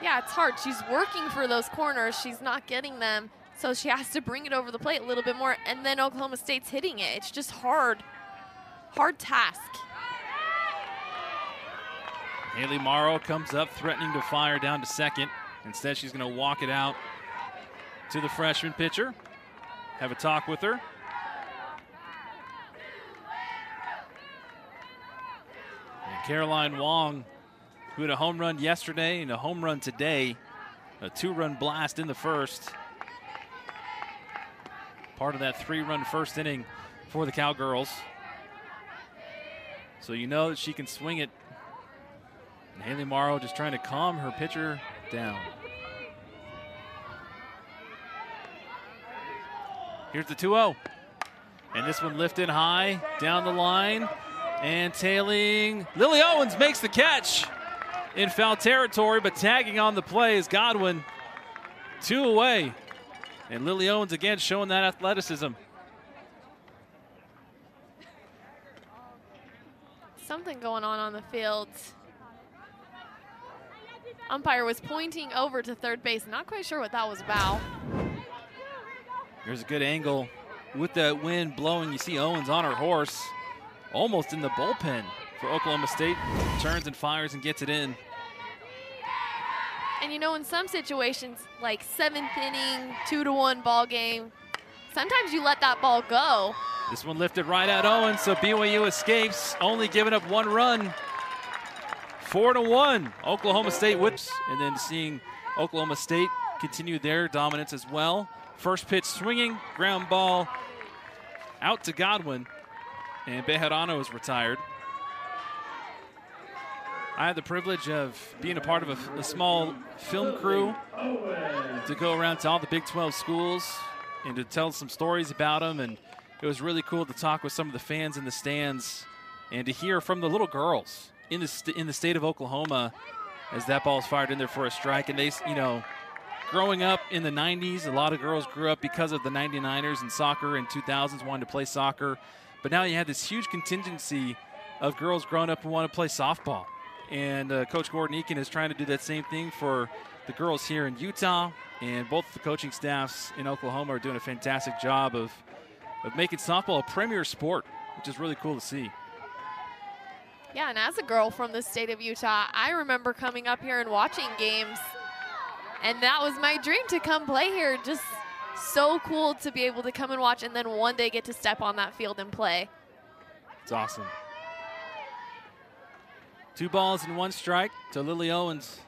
Speaker 2: Yeah, it's hard. She's working for those corners. She's not getting them. So she has to bring it over the plate a little bit more. And then Oklahoma State's hitting it. It's just hard. Hard task.
Speaker 1: Haley Morrow comes up threatening to fire down to second. Instead, she's going to walk it out to the freshman pitcher. Have a talk with her. Caroline Wong, who had a home run yesterday and a home run today, a two run blast in the first. Part of that three run first inning for the Cowgirls. So you know that she can swing it. And Haley Morrow just trying to calm her pitcher down. Here's the 2 0. And this one lifted high down the line. And tailing, Lily Owens makes the catch in foul territory, but tagging on the play is Godwin. Two away. And Lily Owens again showing that athleticism.
Speaker 2: Something going on on the field. Umpire was pointing over to third base. Not quite sure what that was about.
Speaker 1: There's a good angle with that wind blowing. You see Owens on her horse almost in the bullpen for Oklahoma State. Turns and fires and gets it in.
Speaker 2: And you know, in some situations, like seventh inning, two to one ball game, sometimes you let that ball go.
Speaker 1: This one lifted right at Owens, so BYU escapes, only giving up one run. Four to one, Oklahoma State whips, and then seeing Oklahoma State continue their dominance as well. First pitch swinging, ground ball out to Godwin. And Bejarano is retired. I had the privilege of being a part of a, a, small film crew to go around to all the Big 12 schools and to tell some stories about them. And it was really cool to talk with some of the fans in the stands and to hear from the little girls in the, st- in the state of Oklahoma as that ball is fired in there for a strike. And they, you know, growing up in the 90s, a lot of girls grew up because of the 99ers and soccer in 2000s, wanted to play soccer. But now you have this huge contingency of girls growing up who want to play softball. And uh, Coach Gordon Eakin is trying to do that same thing for the girls here in Utah. And both the coaching staffs in Oklahoma are doing a fantastic job of, of making softball a premier sport, which is really cool to see.
Speaker 2: Yeah, and as a girl from the state of Utah, I remember coming up here and watching games, and that was my dream to come play here. Just so cool to be able to come and watch and then one day get to step on that field and play.
Speaker 1: It's awesome. Two balls and one strike to Lily Owens.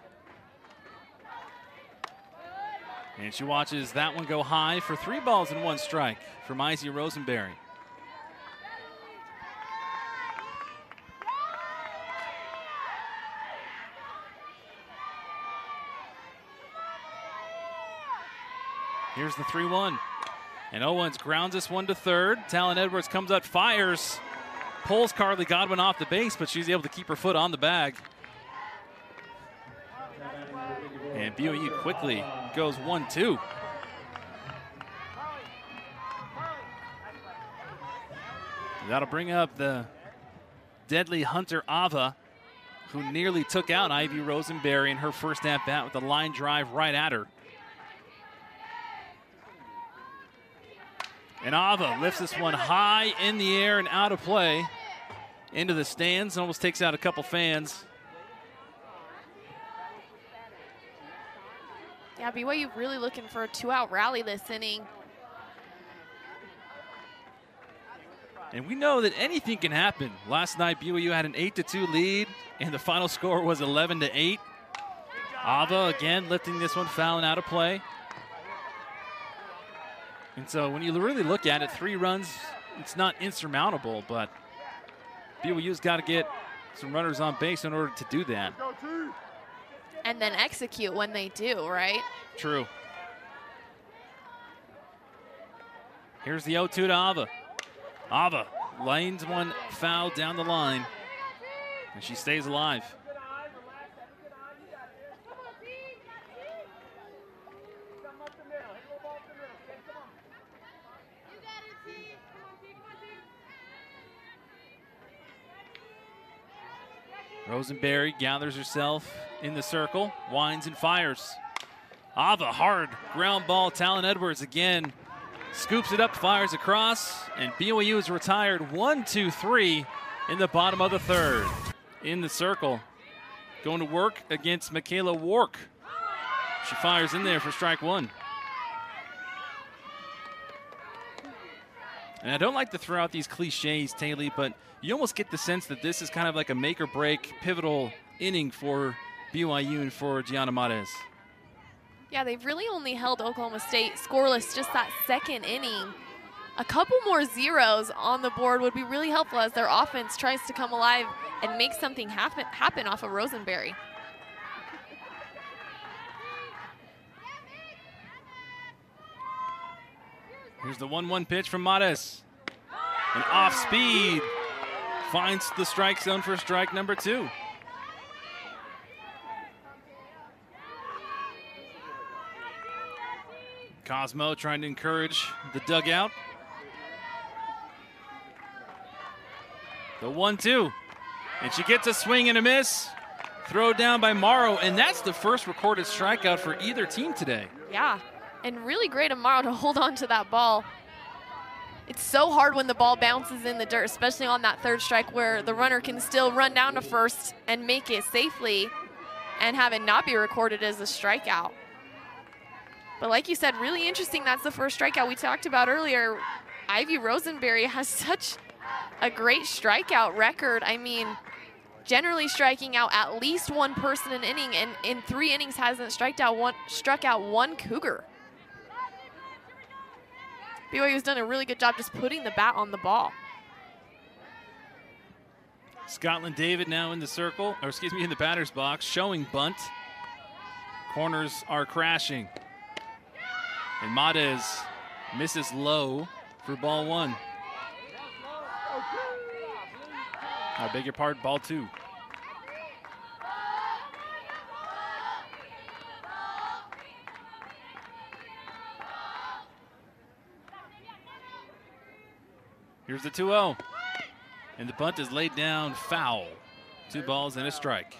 Speaker 1: And she watches that one go high for three balls and one strike from Izzy Rosenberry. Here's the 3 1. And Owens grounds this one to third. Tallen Edwards comes up, fires, pulls Karli Godwin off the base, but she's able to keep her foot on the bag. And BYU quickly goes 1 2. That'll bring up the deadly Hunter Ava, who nearly took out Ivy Rosenberry in her first at bat with a line drive right at her. And Ava lifts this one high in the air and out of play into the stands. Almost takes out a couple fans.
Speaker 2: Yeah, BYU really looking for a two-out rally this inning.
Speaker 1: And we know that anything can happen. Last night, BYU had an 8 to 2 lead, and the final score was 11 to 8. Ava again lifting this one, fouling out of play. And so when you really look at it, three runs, it's not insurmountable, but BYU's got to get some runners on base in order to do that.
Speaker 2: And then execute when they do, right?
Speaker 1: True. Here's the 0-2 to Ava. Ava lanes one foul down the line, and she stays alive. Rosenberry gathers herself in the circle, winds and fires. Ah, Ava hard ground ball. Tallen Edwards again scoops it up, fires across, and BYU is retired one, two, three in the bottom of the third. In the circle, going to work against Michaela Wark. She fires in there for strike one. And I don't like to throw out these cliches, Taylor, but you almost get the sense that this is kind of like a make or break, pivotal inning for BYU and for Gianna Mares.
Speaker 2: Yeah, they've really only held Oklahoma State scoreless just that second inning. A couple more zeros on the board would be really helpful as their offense tries to come alive and make something happen, happen off of Rosenberry.
Speaker 1: Here's the 1 1 pitch from Mares. And off speed finds the strike zone for strike number two. Cosmo trying to encourage the dugout. The 1 2. And she gets a swing and a miss. Throw down by Morrow, and that's the first recorded strikeout for either team today.
Speaker 2: Yeah, and really great Morrow to hold on to that ball. It's so hard when the ball bounces in the dirt, especially on that third strike where the runner can still run down to first and make it safely and have it not be recorded as a strikeout. But like you said, really interesting. That's the first strikeout we talked about earlier. Ivy Rosenberry has such a great strikeout record. I mean, generally striking out at least one person an inning, and in three innings hasn't struck out one, struck out one Cougar. BYU's done a really good job just putting the bat on the ball.
Speaker 1: Scotland David now in the circle, or excuse me, in the batter's box, showing bunt. Corners are crashing. And Mares misses low for ball one. I beg your pardon, ball two. Here's the 2 0. And the bunt is laid down foul. Two balls and a strike.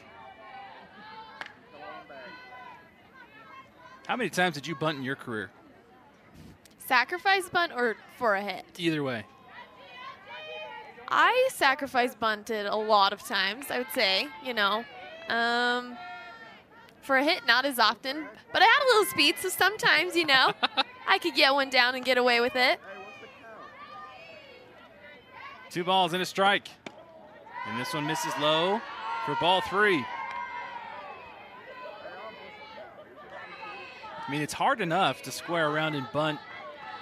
Speaker 1: How many times did you bunt in your career?
Speaker 2: Sacrifice bunt or for a hit?
Speaker 1: Either way.
Speaker 2: I sacrifice bunted a lot of times, I would say, you know. Um, for a hit, not as often, but I had a little speed, so sometimes, you know, I could get one down and get away with it.
Speaker 1: Two balls and a strike. And this one misses low for ball three. I mean, it's hard enough to square around and bunt,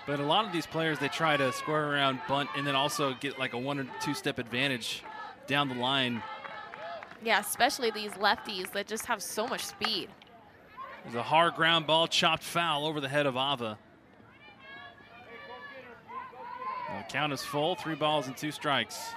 Speaker 1: but a lot of these players, they try to square around, bunt, and then also get like a one or two step advantage down the line.
Speaker 2: Yeah, especially these lefties that just have so much speed.
Speaker 1: There's a hard ground ball chopped foul over the head of Ava. The count is full, three balls and two strikes.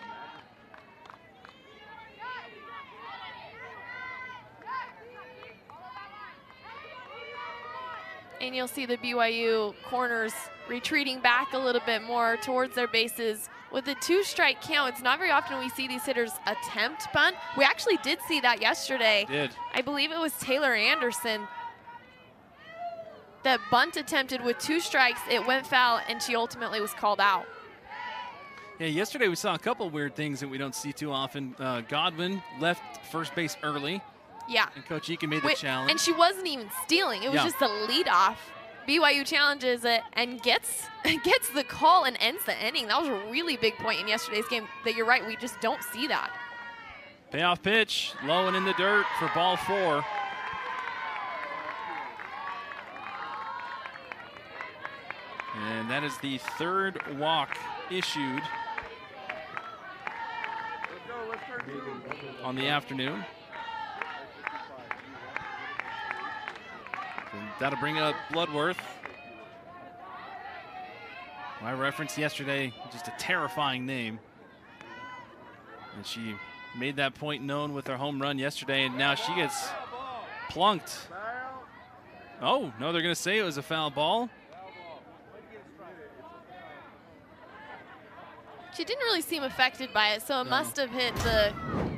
Speaker 2: And you'll see the BYU corners retreating back a little bit more towards their bases. With a two strike count, it's not very often we see these hitters attempt bunt. We actually did see that yesterday.
Speaker 1: Did.
Speaker 2: I believe it was Taylor Anderson that bunt attempted with two strikes. It went foul, and she ultimately was called out.
Speaker 1: Yeah, yesterday we saw a couple weird things that we don't see too often. Uh, Godwin left first base early,
Speaker 2: Yeah.
Speaker 1: and Coach Eakin made the challenge.
Speaker 2: And she wasn't even stealing. It was
Speaker 1: Yeah.
Speaker 2: just a lead off. BYU challenges it and gets gets the call and ends the inning. That was a really big point in yesterday's game. That you're right, we just don't see that.
Speaker 1: Payoff pitch, low and in the dirt for ball four. And that is the third walk issued
Speaker 3: Let's go. Let's turn two.
Speaker 1: On the afternoon. And that'll bring up Bloodworth. I referenced yesterday just a terrifying name. And she made that point known with her home run yesterday, and now she gets plunked. Oh, no, they're going to say it was a foul ball.
Speaker 2: She didn't really seem affected by it, so it
Speaker 1: No.
Speaker 2: must have hit the,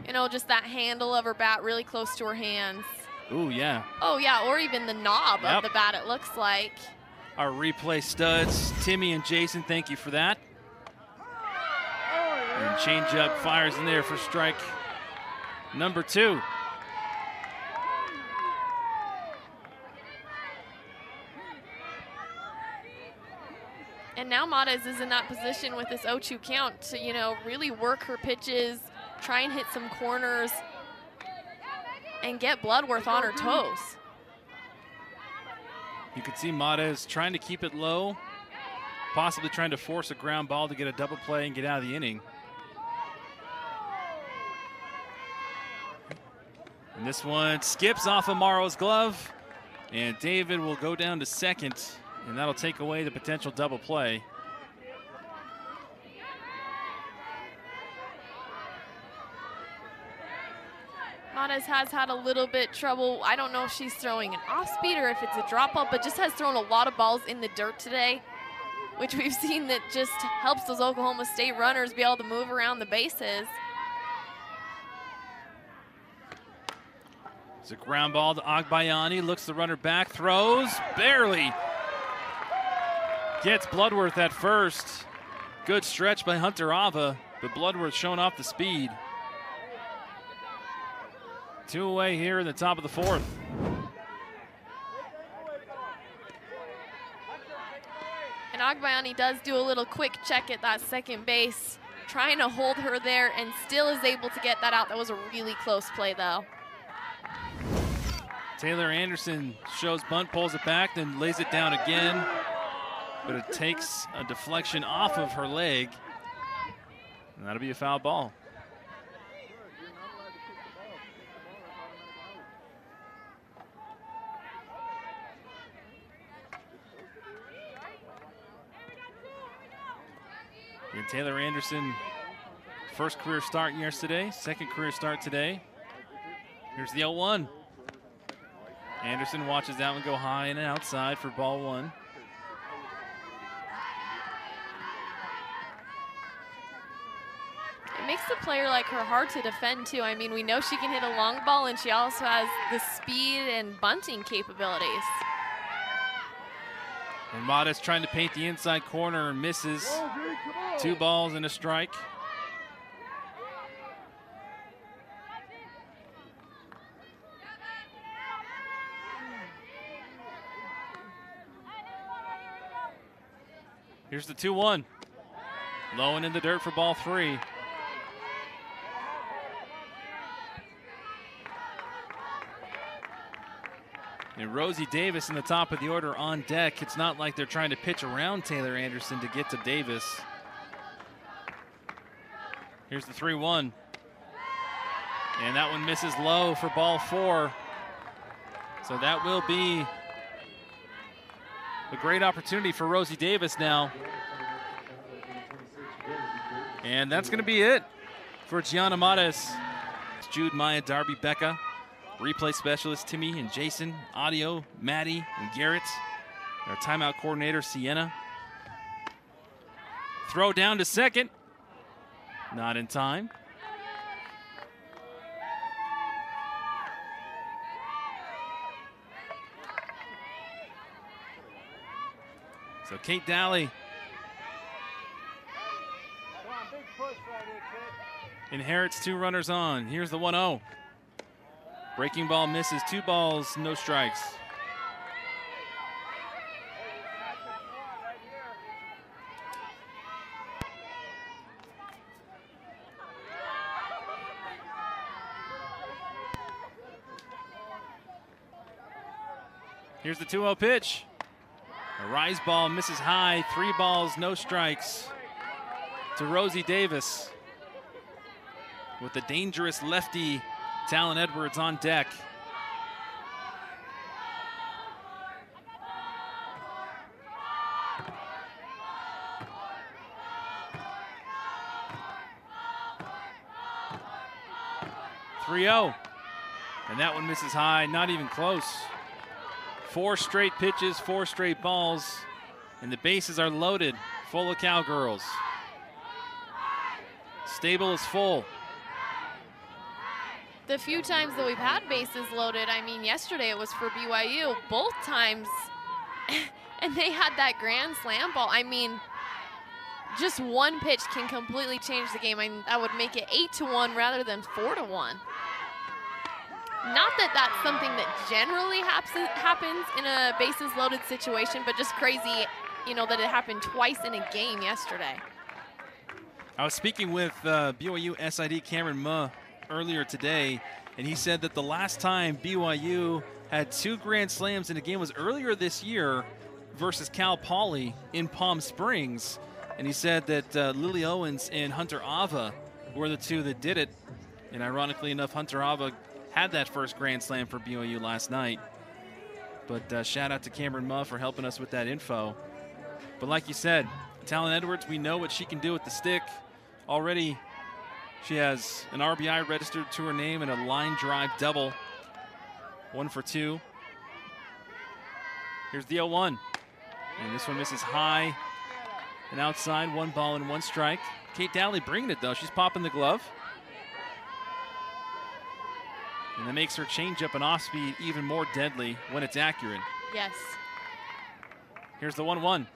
Speaker 2: you know, just that handle of her bat really close to her hands.
Speaker 1: Ooh, yeah.
Speaker 2: Oh yeah, or even the knob
Speaker 1: Yep.
Speaker 2: of the bat. It looks like.
Speaker 1: Our replay studs, Timmy and Jason, thank you for that. And changeup fires in there for strike number two.
Speaker 2: And now Matas is in that position with this 0-2 count to, you know, really work her pitches, try and hit some corners, and get Bloodworth on her toes.
Speaker 1: You can see Mata is trying to keep it low, possibly trying to force a ground ball to get a double play and get out of the inning. And this one skips off Amaro's glove, and David will go down to second, and that'll take away the potential double play.
Speaker 2: Matas has had a little bit trouble. I don't know if she's throwing an off speed or if it's a drop up, but just has thrown a lot of balls in the dirt today, which we've seen that just helps those Oklahoma State runners be able to move around the bases.
Speaker 1: It's a ground ball to Agbayani, looks the runner back, throws, barely. Gets Bloodworth at first. Good stretch by Hunter Ava, but Bloodworth showing off the speed. Two away here in the top of the fourth.
Speaker 2: And Agbayani does do a little quick check at that second base, trying to hold her there and still is able to get that out. That was a really close play, though.
Speaker 1: Taylor Anderson shows bunt, pulls it back, then lays it down again. But it takes a deflection off of her leg. And that'll be a foul ball. And Taylor Anderson, first career start yesterday, second career start today. Here's the 0 1. Anderson watches that one go high and outside for ball one.
Speaker 2: makes a player like her hard to defend too. I mean, we know she can hit a long ball and she also has the speed and bunting capabilities.
Speaker 1: And Modest trying to paint the inside corner and misses. Two balls and a strike. Here's the 2 1. Low and in the dirt for ball three. And Rosie Davis in the top of the order on deck. It's not like they're trying to pitch around Taylor Anderson to get to Davis. Here's the 3 1. And that one misses low for ball four. So that will be a great opportunity for Rosie Davis now. And that's going to be it for Gianna Matas. It's Jude, Maya, Darby, Becca, replay specialist Timmy and Jason, audio, Maddie and Garrett, our timeout coordinator Sienna. Throw down to second. Not in time. So Kate Daly inherits two runners on. Here's the 1 0. Breaking ball misses. Two balls, no strikes. Here's the 2 0 pitch. A rise ball misses high. Three balls, no strikes to Rosie Davis with the dangerous lefty Tallen Edwards on deck. Three zero, and that one misses high, not even close. Four straight pitches, four straight balls, and the bases are loaded, full of Cowgirls. Stable is full.
Speaker 2: The few times that we've had bases loaded, I mean, yesterday it was for BYU, both times, and they had that grand slam ball. I mean, just one pitch can completely change the game. I mean, that would make it eight to one rather than four to one. Not that that's something that generally happens happens in a bases loaded situation, but just crazy, you know, that it happened twice in a game yesterday.
Speaker 1: I was speaking with uh, BYU SID Cameron Muh earlier today, and he said that the last time BYU had two grand slams in a game was earlier this year versus Cal Poly in Palm Springs. And he said that uh, Lily Owens and Hunter Ava were the two that did it. And ironically enough, Hunter Ava had that first grand slam for BYU last night. But uh, shout out to Cameron Muh for helping us with that info. But like you said, Tallen Edwards, we know what she can do with the stick. Already, she has an RBI registered to her name and a line drive double. One for two. Here's the 0 1. And this one misses high and outside. One ball and one strike. Kate Dowley bringing it, though. She's popping the glove. And that makes her changeup and off speed even more deadly when it's accurate.
Speaker 2: Yes.
Speaker 1: Here's the 1 1.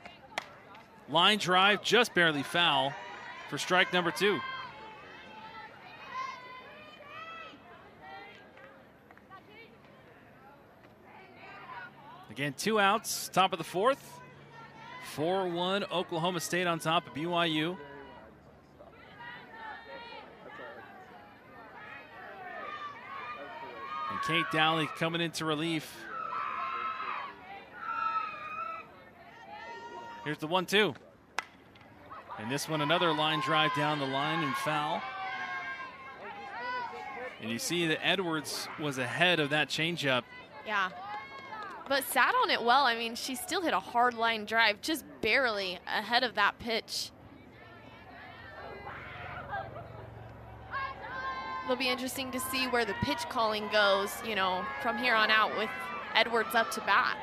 Speaker 1: Line drive, just barely foul for strike number two. Again, two outs, top of the fourth. 4 1, Oklahoma State on top of BYU. And Kate Dowley coming into relief. Here's the 1 2. And this one, another line drive down the line and foul. And you see that Edwards was ahead of that changeup.
Speaker 2: Yeah. But sat on it well. I mean, she still hit a hard line drive, just barely ahead of that pitch. It'll be interesting to see where the pitch calling goes, you know, from here on out with Edwards up to bat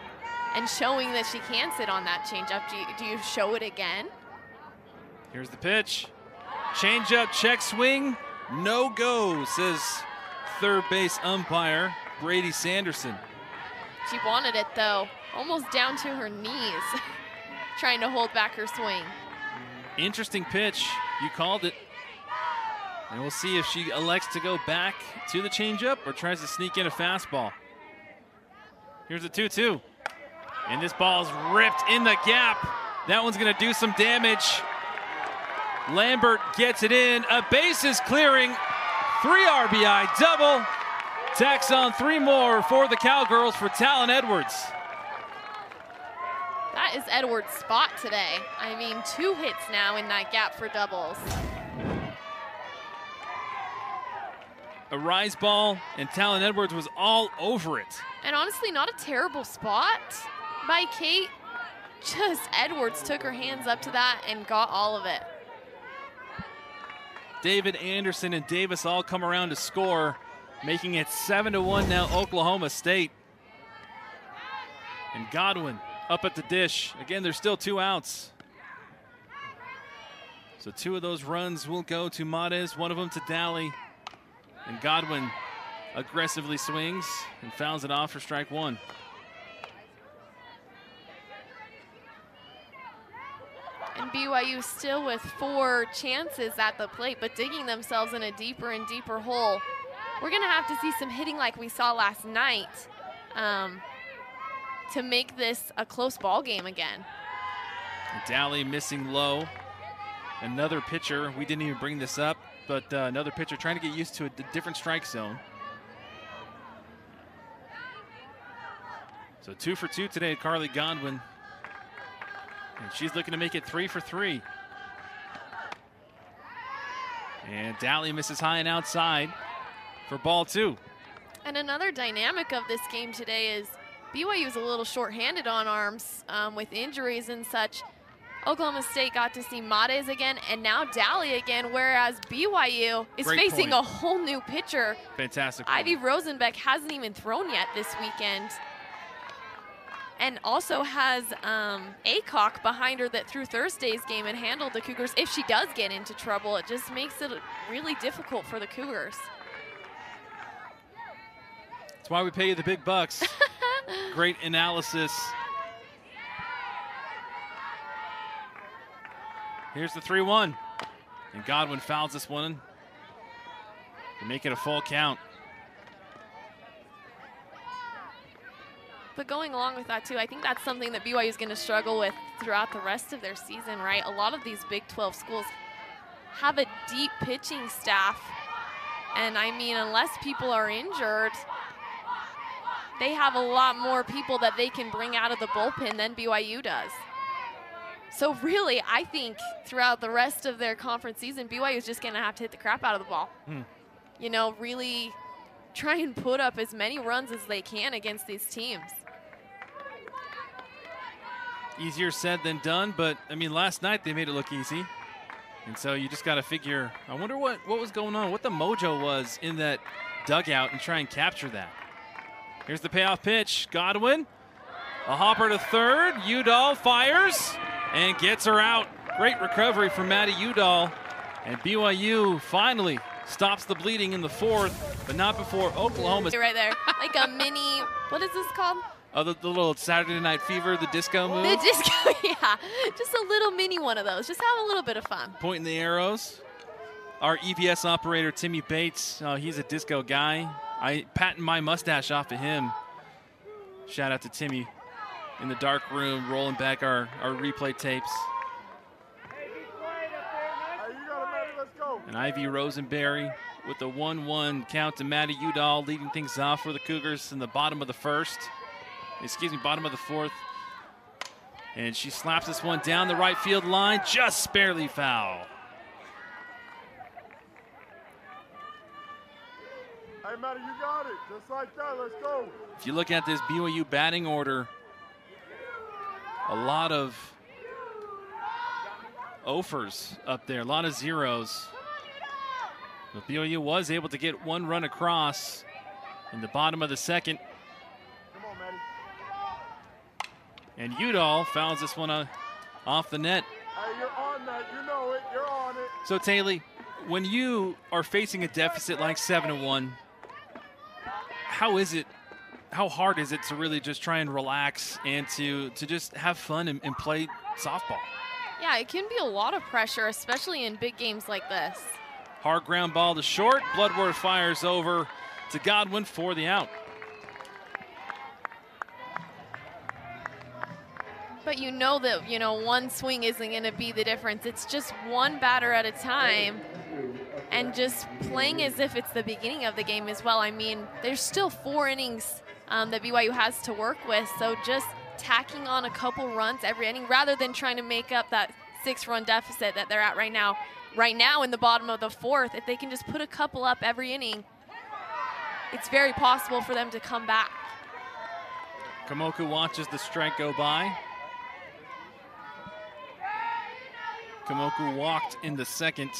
Speaker 2: and showing that she can sit on that changeup. Do you, do you show it again?
Speaker 1: Here's the pitch. Change up, check swing, no go, says third base umpire Brady Sanderson.
Speaker 2: She wanted it though, almost down to her knees, trying to hold back her swing.
Speaker 1: Interesting pitch. You called it. And we'll see if she elects to go back to the changeup or tries to sneak in a fastball. Here's a 2 2. And this ball's ripped in the gap. That one's going to do some damage. Lambert gets it in. A base is clearing. Three RBI double. Tacks on three more for the Cowgirls for Tallen Edwards.
Speaker 2: That is Edwards' spot today. I mean, two hits now in that gap for doubles.
Speaker 1: A rise ball, and Tallen Edwards was all over it.
Speaker 2: And honestly, not a terrible spot by Kate. Just Edwards took her hands up to that and got all of it.
Speaker 1: David Anderson and Davis all come around to score, making it 7 to 1 now Oklahoma State. And Godwin up at the dish. Again, there's still two outs. So two of those runs will go to Mades, one of them to Daly. And Godwin aggressively swings and fouls it off for strike one.
Speaker 2: And BYU still with four chances at the plate, but digging themselves in a deeper and deeper hole. We're going to have to see some hitting like we saw last night um, to make this a close ball game again.
Speaker 1: Daly missing low. Another pitcher, we didn't even bring this up, but uh, another pitcher trying to get used to a different strike zone. So two for two today, Karli Godwin. And she's looking to make it three for three. And Daly misses high and outside for ball two.
Speaker 2: And another dynamic of this game today is BYU is a little short-handed on arms um, with injuries and such. Oklahoma State got to see Mades again and now Dally again, whereas BYU is
Speaker 1: Great
Speaker 2: facing
Speaker 1: point.
Speaker 2: a whole new pitcher.
Speaker 1: Fantastic.
Speaker 2: Ivy Rosenberry hasn't even thrown yet this weekend. And also has um, Aycock behind her that threw Thursday's game and handled the Cougars. If she does get into trouble, it just makes it really difficult for the Cougars.
Speaker 1: That's why we pay you the big bucks. Great analysis. Here's the 3 1. And Godwin fouls this one to make it a full count.
Speaker 2: But going along with that, too, I think that's something that BYU is going to struggle with throughout the rest of their season, right? A lot of these Big 12 schools have a deep pitching staff. And I mean, unless people are injured, they have a lot more people that they can bring out of the bullpen than BYU does. So, really, I think throughout the rest of their conference season, BYU is just going to have to hit the crap out of the ball.
Speaker 1: Hmm.
Speaker 2: You know, really try and put up as many runs as they can against these teams.
Speaker 1: Easier said than done, but I mean, last night they made it look easy. And so you just got to figure, I wonder what, what was going on, what the mojo was in that dugout and try and capture that. Here's the payoff pitch. Godwin, a hopper to third. Udall fires and gets her out. Great recovery from Maddie Udall. And BYU finally stops the bleeding in the fourth, but not before Oklahoma.
Speaker 2: Right there. Like a mini, what is this called?
Speaker 1: Oh, the, the little Saturday Night Fever, the disco move.
Speaker 2: The disco, yeah. Just a little mini one of those. Just have a little bit of fun.
Speaker 1: pointing the arrows. Our EPS operator, Timmy Bates, uh, he's a disco guy. I patent my mustache off of him. Shout out to Timmy in the dark room, rolling back our, our replay tapes. And Ivy Rosenberry with the 1 1 count to Maddie Udall, leading things off for the Cougars in the bottom of the first. Excuse me, bottom of the fourth. And she slaps this one down the right field line, just barely foul.
Speaker 3: Hey, Maddie, you got it. Just like that. Let's go.
Speaker 1: If you look at this BYU batting order, a lot of offers up there, a lot of zeros. But BYU was able to get one run across in the bottom of the second,
Speaker 3: Come on,
Speaker 1: and Udall fouls this one uh, off the net.
Speaker 3: Hey, you're on that. You know it. You're on it.
Speaker 1: So Taylor, when you are facing a deficit like seven to one, how is it? How hard is it to really just try and relax and to to just have fun and, and play softball?
Speaker 2: Yeah, it can be a lot of pressure, especially in big games like this.
Speaker 1: Hard ground ball to short. Bloodworth fires over to Godwin for the out.
Speaker 2: But you know that, you know, one swing isn't going to be the difference. It's just one batter at a time and just playing as if it's the beginning of the game as well. I mean, there's still four innings um, that BYU has to work with, so just tacking on a couple runs every inning rather than trying to make up that six run deficit that they're at right now. Right now, in the bottom of the fourth, if they can just put a couple up every inning, it's very possible for them to come back.
Speaker 1: Kamoku watches the strike go by. Kamoku walked in the second.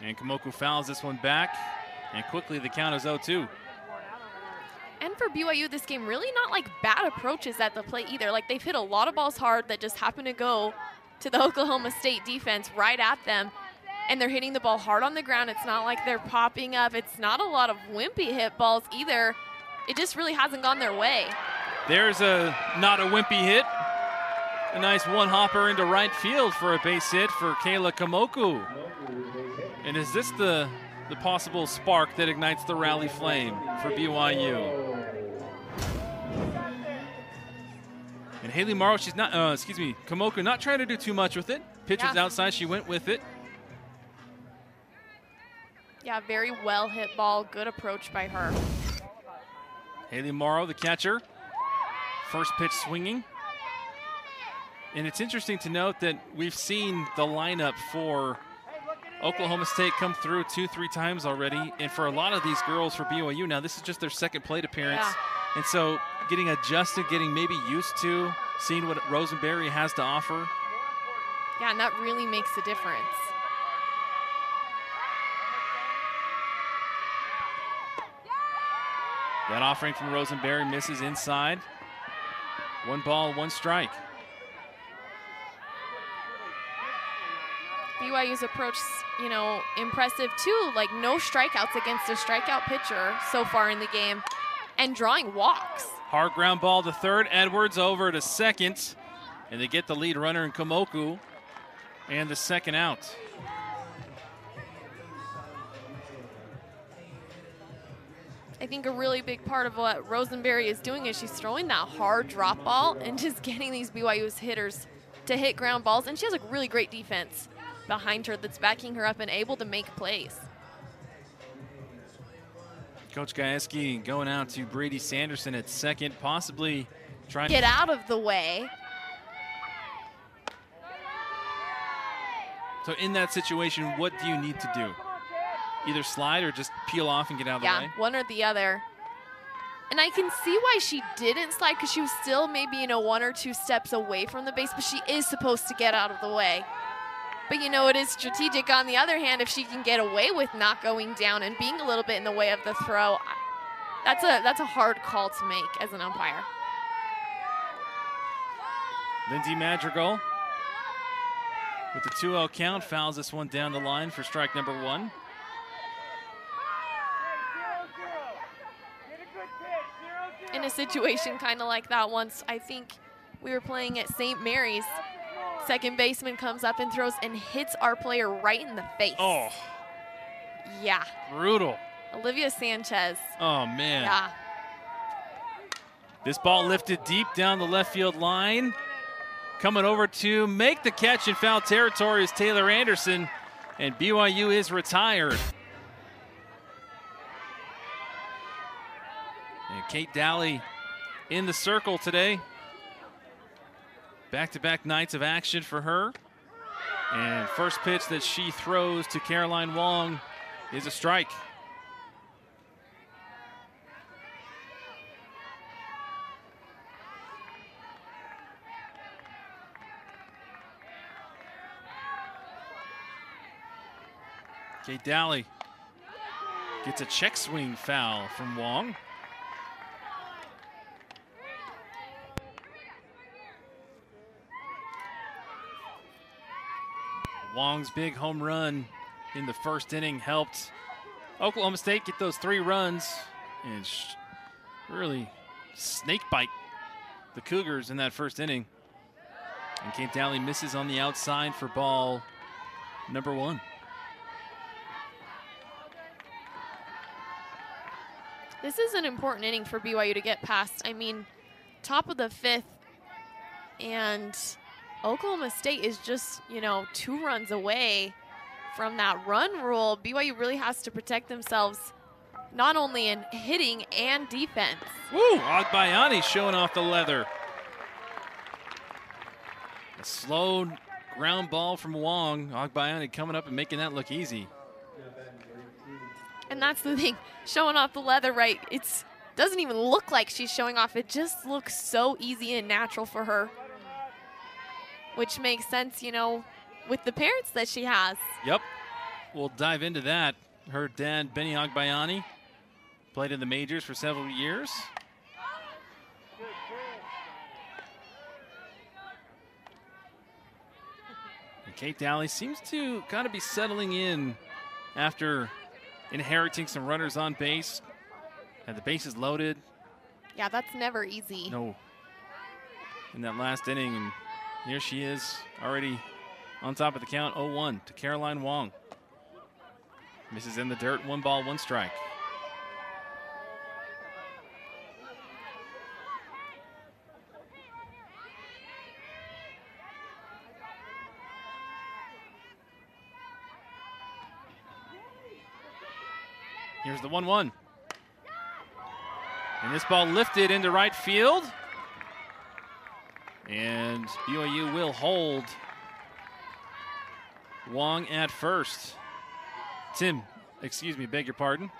Speaker 1: And Kamoku fouls this one back. And quickly the count is 0-2.
Speaker 2: And for BYU this game, really not like bad approaches at the plate either. Like they've hit a lot of balls hard that just happen to go to the Oklahoma State defense right at them. And they're hitting the ball hard on the ground. It's not like they're popping up. It's not a lot of wimpy hit balls either. It just really hasn't gone their way.
Speaker 1: There's a not a wimpy hit. A nice one hopper into right field for a base hit for Kayla Kamoku. And is this the the possible spark that ignites the rally flame for BYU? And Haley Morrow, she's not, uh, excuse me, Kamoku not trying to do too much with it. Pitch was
Speaker 2: Yeah.
Speaker 1: outside, she went with it.
Speaker 2: Yeah, very well hit ball. Good approach by her.
Speaker 1: Haley Morrow, the catcher. First pitch swinging. And it's interesting to note that we've seen the lineup for Oklahoma State come through two, three times already. And for a lot of these girls for BYU now, this is just their second plate appearance.
Speaker 2: Yeah.
Speaker 1: And so getting adjusted, getting maybe used to seeing what Rosenberry has to offer.
Speaker 2: Yeah, and that really makes a difference.
Speaker 1: That offering from Rosenberry misses inside. One ball, one strike.
Speaker 2: BYU's approach, you know, impressive too. Like no strikeouts against a strikeout pitcher so far in the game, and drawing walks.
Speaker 1: Hard ground ball to third. Edwards over to second. And they get the lead runner in Kamoku. And the second out.
Speaker 2: I think a really big part of what Rosenberry is doing is she's throwing that hard drop ball and just getting these BYU's hitters to hit ground balls. And she has a really great defense behind her that's backing her up and able to make plays.
Speaker 1: Coach Gajewski going out to Brady Sanderson at second, possibly trying to
Speaker 2: Get out of the way.
Speaker 1: So in that situation, what do you need to do? Either slide or just peel off and get out of the way?
Speaker 2: Yeah,
Speaker 1: way?
Speaker 2: one or the other. And I can see why she didn't slide because she was still maybe, you know, one or two steps away from the base, but she is supposed to get out of the way. But you know, it is strategic on the other hand if she can get away with not going down and being a little bit in the way of the throw. That's a that's a hard call to make as an umpire.
Speaker 1: Lindsay Madrigal with the 2-0 count fouls this one down the line for strike number one.
Speaker 3: Zero, zero. Get a good pitch. Zero, zero.
Speaker 2: In a situation kind of like that once, I think we were playing at St. Mary's. Second baseman comes up and throws and hits our player right in the face.
Speaker 1: Oh,
Speaker 2: Yeah.
Speaker 1: brutal.
Speaker 2: Olivia Sanchez.
Speaker 1: Oh, man.
Speaker 2: Yeah.
Speaker 1: This ball lifted deep down the left field line. Coming over to make the catch in foul territory is Taylor Anderson, and BYU is retired. And Kate Daly in the circle today. Back to back nights of action for her. And first pitch that she throws to Caroline Wong is a strike. Kate Daly gets a check swing foul from Wong. Wong's big home run in the first inning helped Oklahoma State get those three runs and really snake bite the Cougars in that first inning. And Kate Dowley misses on the outside for ball number one.
Speaker 2: This is an important inning for BYU to get past. I mean, top of the fifth, and Oklahoma State is just, you know, two runs away from that run rule. BYU really has to protect themselves not only in hitting and defense.
Speaker 1: Woo! Agbayani showing off the leather. A slow ground ball from Wong. Agbayani coming up and making that look easy.
Speaker 2: And that's the thing, showing off the leather, right? It's doesn't even look like she's showing off. It just looks so easy and natural for her. Which makes sense, you know, with the parents that she has.
Speaker 1: Yep. We'll dive into that. Her dad, Benny Agbayani, played in the majors for several years. And Kate Dowley seems to kind of be settling in after inheriting some runners on base. And the bases loaded.
Speaker 2: Yeah, that's never easy.
Speaker 1: No. In that last inning, and here she is already on top of the count 0 1 to Caroline Wong. Misses in the dirt, one ball, one strike. Here's the 1 1. And this ball lifted into right field. And BYU will hold Wong at first. Timm, excuse me, beg your pardon.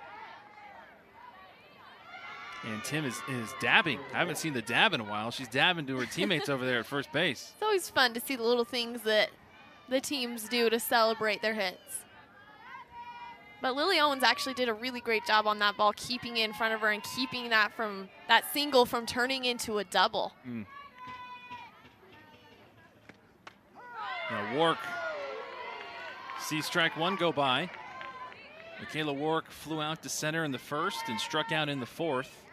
Speaker 1: And Timm is, is dabbing. I haven't seen the dab in a while. She's dabbing to her teammates over there at first base.
Speaker 2: It's always fun to see the little things that the teams do to celebrate their hits. But Lily Owens actually did a really great job on that ball, keeping it in front of her and keeping that from that single from turning into a double.
Speaker 1: Mm. Now Wark sees strike one go by. Michaela Wark flew out to center in the first and struck out in the fourth.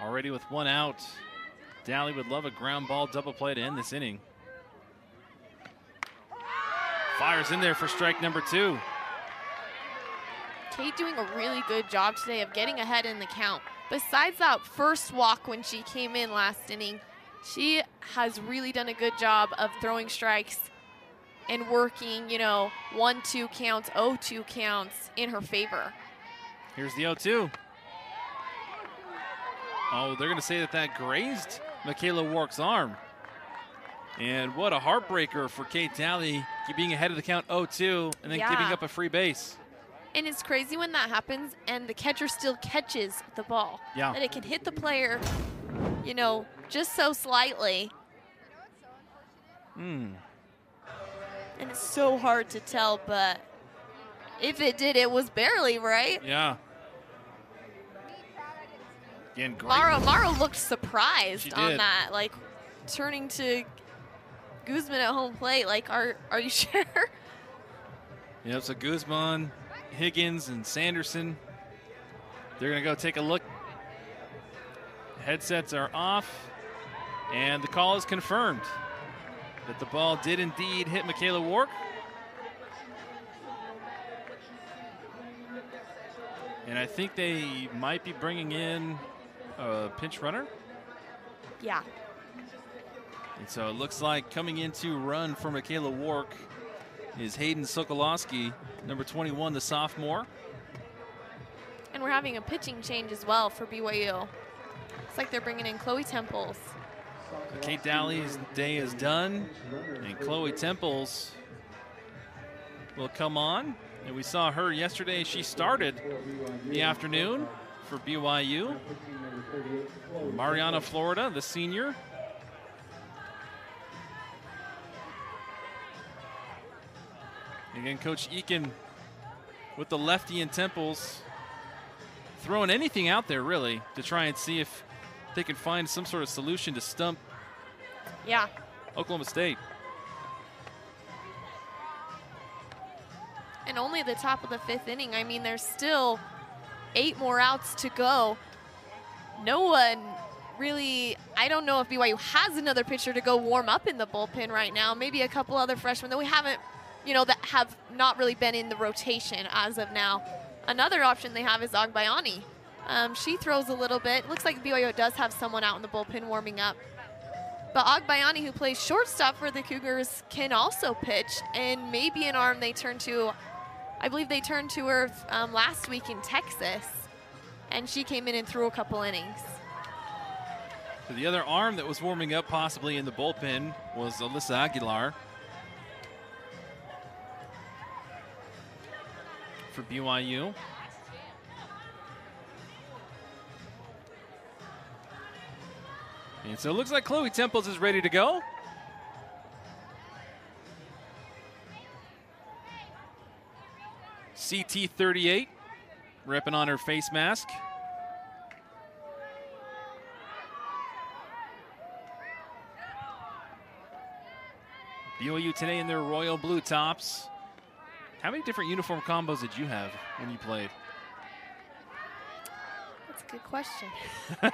Speaker 1: Already with one out, Dowley would love a ground ball double play to end this inning. Fires in there for strike number two.
Speaker 2: Kate doing a really good job today of getting ahead in the count. Besides that first walk when she came in last inning, she has really done a good job of throwing strikes and working, you know, 1 2 counts, 0 2 counts in her favor.
Speaker 1: Here's the 0 2. Oh, they're going to say that that grazed Michaela Wark's arm. And what a heartbreaker for Kate Dowley being ahead of the count 0 2 and then
Speaker 2: Yeah.
Speaker 1: giving up a free base.
Speaker 2: And it's crazy when that happens and the catcher still catches the ball.
Speaker 1: Yeah.
Speaker 2: That it can hit the player, you know, just so slightly.
Speaker 1: Hmm.
Speaker 2: And it's so hard to tell, but if it did, it was barely, right?
Speaker 1: Yeah. Again, great.
Speaker 2: Morrow Morrow looked surprised on that, like turning to Guzman at home plate. Like, are are you sure?
Speaker 1: Yep, so Guzman, Higgins, and Sanderson. They're going to go take a look. Headsets are off, and the call is confirmed that the ball did indeed hit Michaela Wark. And I think they might be bringing in a pinch runner.
Speaker 2: yeah.
Speaker 1: And so it looks like coming in to run for Michaela Wark is Hayden Sokolowski, number 21, the sophomore.
Speaker 2: And we're having a pitching change as well for BYU. Looks like they're bringing in Chloe Temples.
Speaker 1: Kate Dowley's day is done, and Chloe Temples will come on. And we saw her yesterday. She started the afternoon for BYU. Marianna Florida, the senior. Again, Coach Eakin with the lefty and Temples throwing anything out there really to try and see if they can find some sort of solution to stump
Speaker 2: Yeah.
Speaker 1: Oklahoma State.
Speaker 2: And only the top of the fifth inning. I mean, there's still eight more outs to go. No one really, I don't know if BYU has another pitcher to go warm up in the bullpen right now. Maybe a couple other freshmen that we haven't, you know, that have not really been in the rotation as of now. Another option they have is Agbayani. Um, she throws a little bit. Looks like BYU does have someone out in the bullpen warming up. But Agbayani, who plays shortstop for the Cougars, can also pitch, and maybe an arm they turn to. I believe they turned to her um, last week in Texas, and she came in and threw a couple innings.
Speaker 1: The other arm that was warming up possibly in the bullpen was Alyssa Aguilar. For BYU. And so it looks like Chloe Temples is ready to go. CT38 repping on her face mask. BYU today in their royal blue tops. How many different uniform combos did you have when you played?
Speaker 2: That's a good question. I'd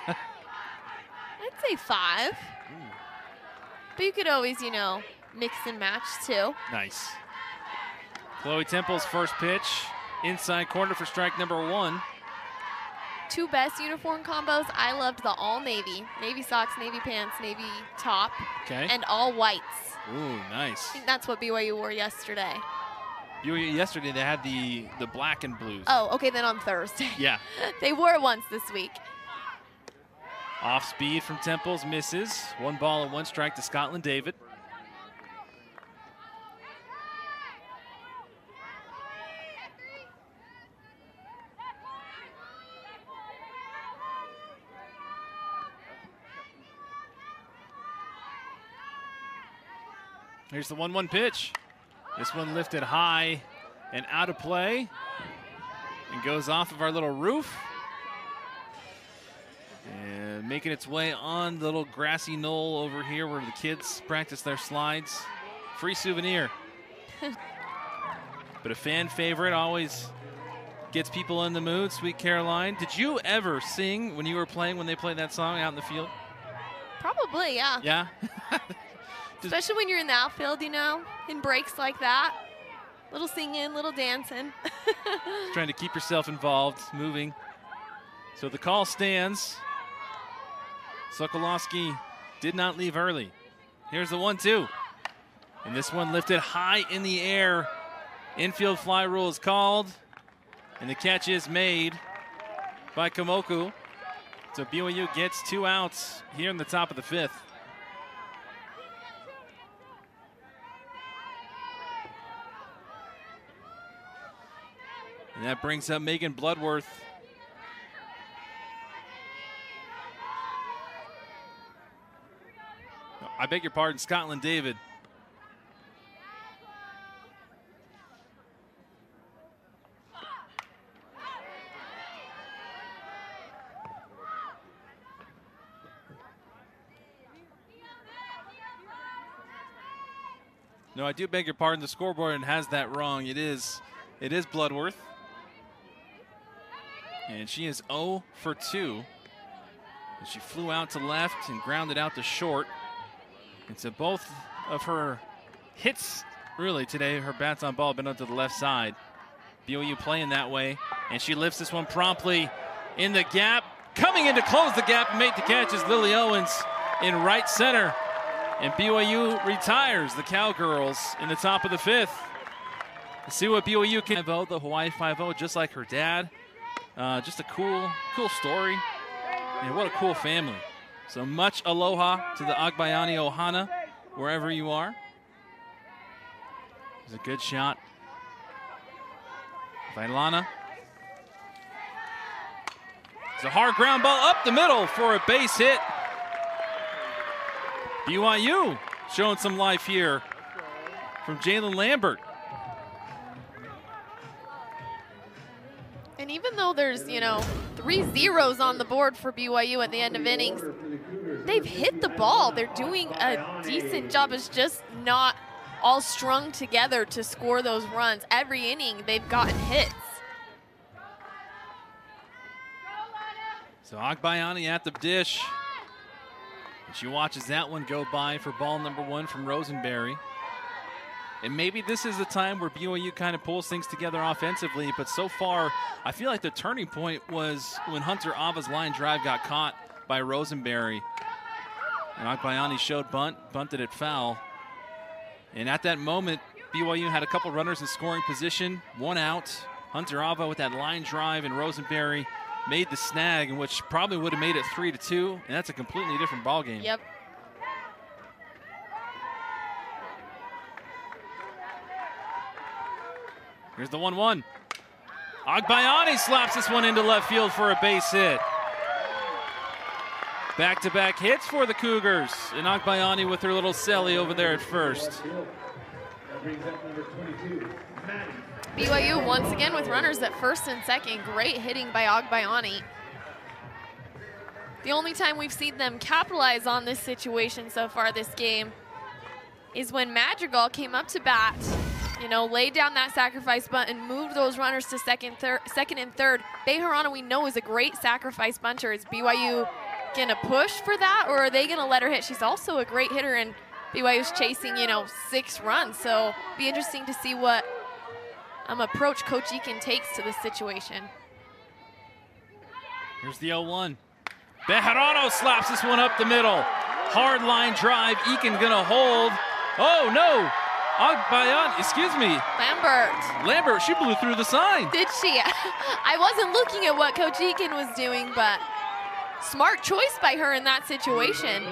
Speaker 2: say five. Hmm. But you could always, you know, mix and match too.
Speaker 1: Nice. Chloe Temple's first pitch, inside corner for strike number one.
Speaker 2: Two best uniform combos. I loved the all navy, navy socks, navy pants, navy top,
Speaker 1: Okay.
Speaker 2: and all whites.
Speaker 1: Ooh, nice.
Speaker 2: I think that's what BYU wore yesterday.
Speaker 1: BYU yesterday they had the the black and blues.
Speaker 2: Oh, okay, then on Thursday.
Speaker 1: Yeah.
Speaker 2: they wore it once this week.
Speaker 1: Off speed from Temples misses. One ball and one strike to Scotland David. Here's the 1 1 pitch. This one lifted high and out of play and goes off of our little roof. And making its way on the little grassy knoll over here where the kids practice their slides. Free souvenir. but a fan favorite always gets people in the mood. Sweet Caroline. Did you ever sing when you were playing when they played that song out in the field?
Speaker 2: Probably, yeah.
Speaker 1: Yeah.
Speaker 2: Especially when you're in the outfield, you know, in breaks like that. Little singing, little dancing.
Speaker 1: trying to keep yourself involved, moving. So the call stands. Sokolowski did not leave early. Here's the one two. And this one lifted high in the air. Infield fly rule is called. And the catch is made by Kamoku. So BYU gets two outs here in the top of the fifth. And that brings up Megan Bloodworth. I beg your pardon, Scotland David. No, I do beg your pardon. The scoreboard has that wrong. It is, it is Bloodworth. And she is 0 for 2. And she flew out to left and grounded out to short. And so both of her hits, really, today, her bats on ball have been up to the left side. BYU playing that way. And she lifts this one promptly in the gap. Coming in to close the gap and make the catch is Lily Owens in right center. And BYU retires the Cowgirls in the top of the fifth. Let's see what BYU can. 5 the Hawaii 5-0, just like her dad. Uh, just a cool, cool story. And what a cool family. So much aloha to the Agbayani Ohana, wherever you are. It's a good shot. Vailana. It's a hard ground ball up the middle for a base hit. BYU showing some life here from Jalen Lambert.
Speaker 2: And even though there's, you know, three zeros on the board for BYU at the end of innings, they've hit the ball. They're doing a decent job. It's just not all strung together to score those runs. Every inning, they've gotten hits.
Speaker 1: So Agbayani at the dish. She watches that one go by for ball number one from Rosenberry. And maybe this is the time where BYU kind of pulls things together offensively, but so far, I feel like the turning point was when Hunter Ava's line drive got caught by Rosenberry. And Agbayani showed bunt, bunted it foul. And at that moment, BYU had a couple runners in scoring position, one out. Hunter Ava with that line drive, and Rosenberry made the snag, which probably would have made it three to two, and that's a completely different ball game.
Speaker 2: Yep.
Speaker 1: Here's the 1 1. Agbayani slaps this one into left field for a base hit. Back to back hits for the Cougars. And Agbayani with her little celly over there at first.
Speaker 2: BYU once again with runners at first and second. Great hitting by Agbayani. The only time we've seen them capitalize on this situation so far this game is when Madrigal came up to bat you know, lay down that sacrifice bunt and moved those runners to second, third, second and third. Bejarano, we know, is a great sacrifice bunter. Is BYU going to push for that, or are they going to let her hit? She's also a great hitter, and BYU's chasing, you know, six runs. So be interesting to see what um, approach Coach Eakin takes to this situation.
Speaker 1: Here's the 0-1. Bejarano slaps this one up the middle. Hard line drive. Eakin gonna hold. Oh no! Agbayan, excuse me.
Speaker 2: Lambert.
Speaker 1: Lambert, she blew through the sign.
Speaker 2: Did she? I wasn't looking at what Coach Eakin was doing, but smart choice by her in that situation.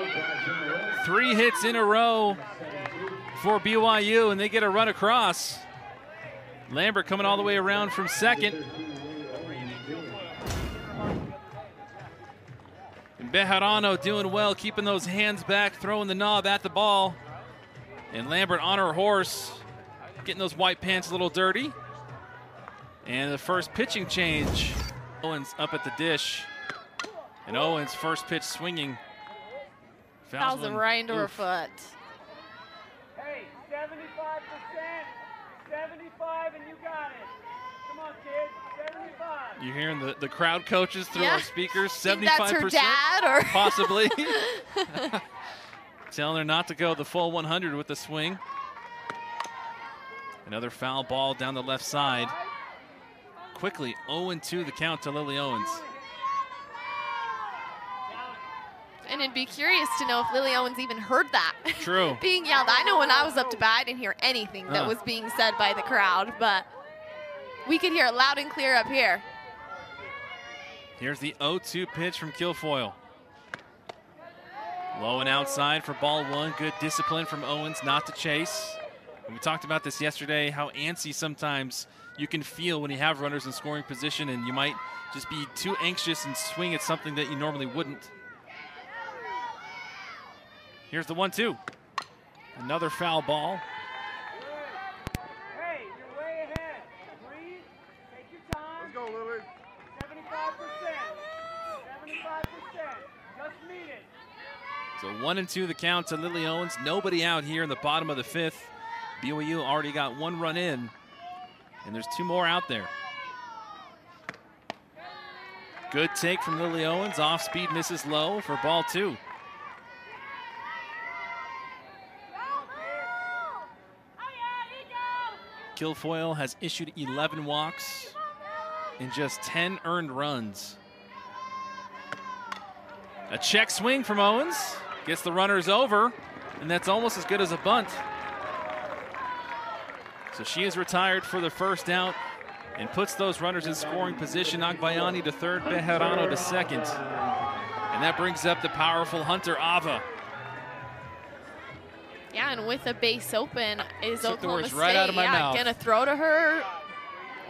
Speaker 1: Three hits in a row for BYU, and they get a run across. Lambert coming all the way around from second. And Bejarano doing well, keeping those hands back, throwing the knob at the ball. And Lambert on her horse, getting those white pants a little dirty. And the first pitching change. Owens up at the dish. And Owens first pitch swinging.
Speaker 2: Fouls him right into her foot.
Speaker 3: Hey, 75%, 75, and you got it. Come on, kids, 75.
Speaker 1: You're hearing the, the crowd coaches through
Speaker 2: Yeah.
Speaker 1: our speakers. 75%.
Speaker 2: that's her dad, or
Speaker 1: Possibly. Telling her not to go the full 100 with the swing. Another foul ball down the left side. Quickly 0-2 the count to Lily Owens.
Speaker 2: And it'd be curious to know if Lily Owens even heard that.
Speaker 1: True.
Speaker 2: being yelled. I know when I was up to bat, I didn't hear anything that
Speaker 1: Uh.
Speaker 2: was being said by the crowd, but we could hear it loud and clear up here.
Speaker 1: Here's the 0-2 pitch from Kilfoyle. Low and outside for ball one. Good discipline from Owens not to chase. And we talked about this yesterday, how antsy sometimes you can feel when you have runners in scoring position and you might just be too anxious and swing at something that you normally wouldn't. Here's the one-two. Another foul ball.
Speaker 3: Hey, you're way ahead. Breathe, take your time.
Speaker 4: Let's go, Lily.
Speaker 3: 75%, 75%. Just need it.
Speaker 1: So one and two the count to Lily Owens. Nobody out here in the bottom of the fifth. BYU already got one run in, and there's two more out there. Good take from Lily Owens. Off speed misses low for ball two. Kilfoyle has issued 11 walks and just 10 earned runs. A check swing from Owens. Gets the runners over, and that's almost as good as a bunt. So she is retired for the first out and puts those runners in scoring position. Agbayani to third, Bejarano to second. And that brings up the powerful Hunter Ava.
Speaker 2: Yeah, and with a base open, is
Speaker 1: Took
Speaker 2: Oklahoma State
Speaker 1: right out of my
Speaker 2: yeah,
Speaker 1: mouth.
Speaker 2: gonna throw to her,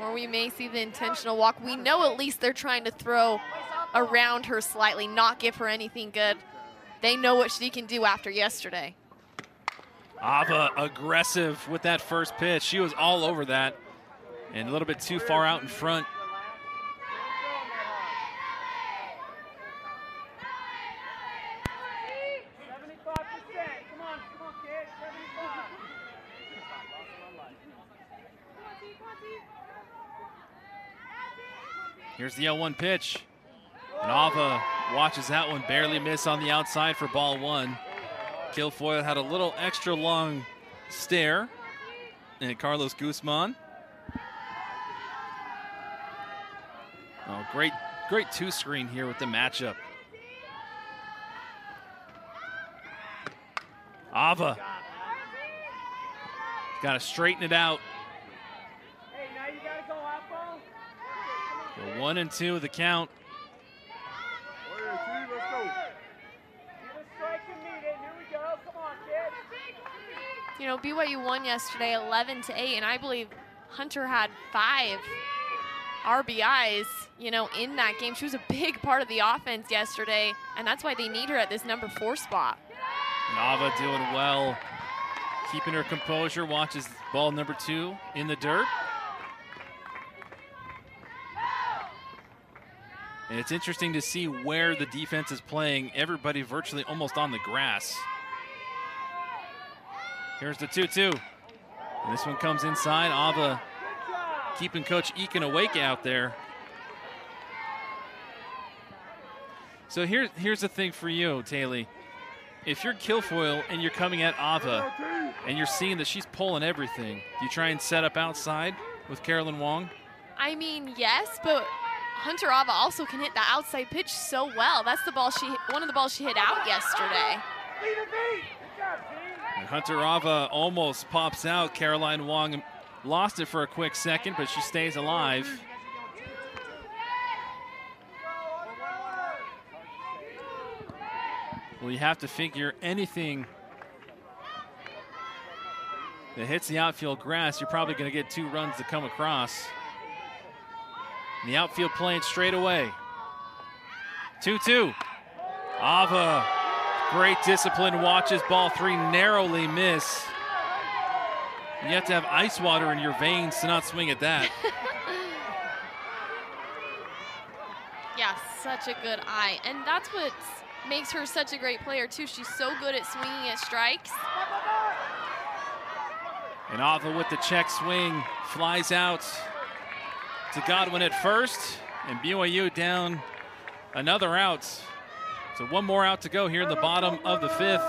Speaker 2: or we may see the intentional walk. We know at least they're trying to throw around her slightly, not give her anything good they know what she can do after yesterday.
Speaker 1: Ava aggressive with that first pitch. She was all over that and a little bit too far out in front. Here's the L1 pitch. And Ava watches that one barely miss on the outside for ball one. Kilfoyle had a little extra long stare. And Carlos Guzman. Oh, great, great two screen here with the matchup. Ava. Got to straighten it out.
Speaker 3: Hey, now you gotta go out
Speaker 1: one and two the count.
Speaker 3: Give a strike and meet it. Here we go. Come on, kid.
Speaker 2: You know, BYU won yesterday 11 to 8, and I believe Hunter had five RBIs, you know, in that game. She was a big part of the offense yesterday, and that's why they need her at this number four spot.
Speaker 1: Nava doing well, keeping her composure. Watches ball number two in the dirt. And it's interesting to see where the defense is playing. Everybody virtually almost on the grass. Here's the 2 2. And this one comes inside. Ava keeping Coach Eakin awake out there. So here's here's the thing for you, Taylor. If you're Kilfoyle and you're coming at Ava and you're seeing that she's pulling everything, do you try and set up outside with Caroline Wong?
Speaker 2: I mean, yes, but Hunter Ava also can hit the outside pitch so well. That's the ball she, one of the balls she hit out yesterday.
Speaker 1: Hunter Ava almost pops out. Caroline Wong lost it for a quick second, but she stays alive. Well, you have to figure anything that hits the outfield grass, you're probably going to get two runs to come across. And the outfield playing straight away. 2 2. Ava, great discipline, watches ball three narrowly miss. You have to have ice water in your veins to not swing at that.
Speaker 2: Yeah, such a good eye. And that's what makes her such a great player, too. She's so good at swinging at strikes.
Speaker 1: And Ava with the check swing flies out to Godwin at first, and BYU down another out. So one more out to go here in the bottom of the fifth.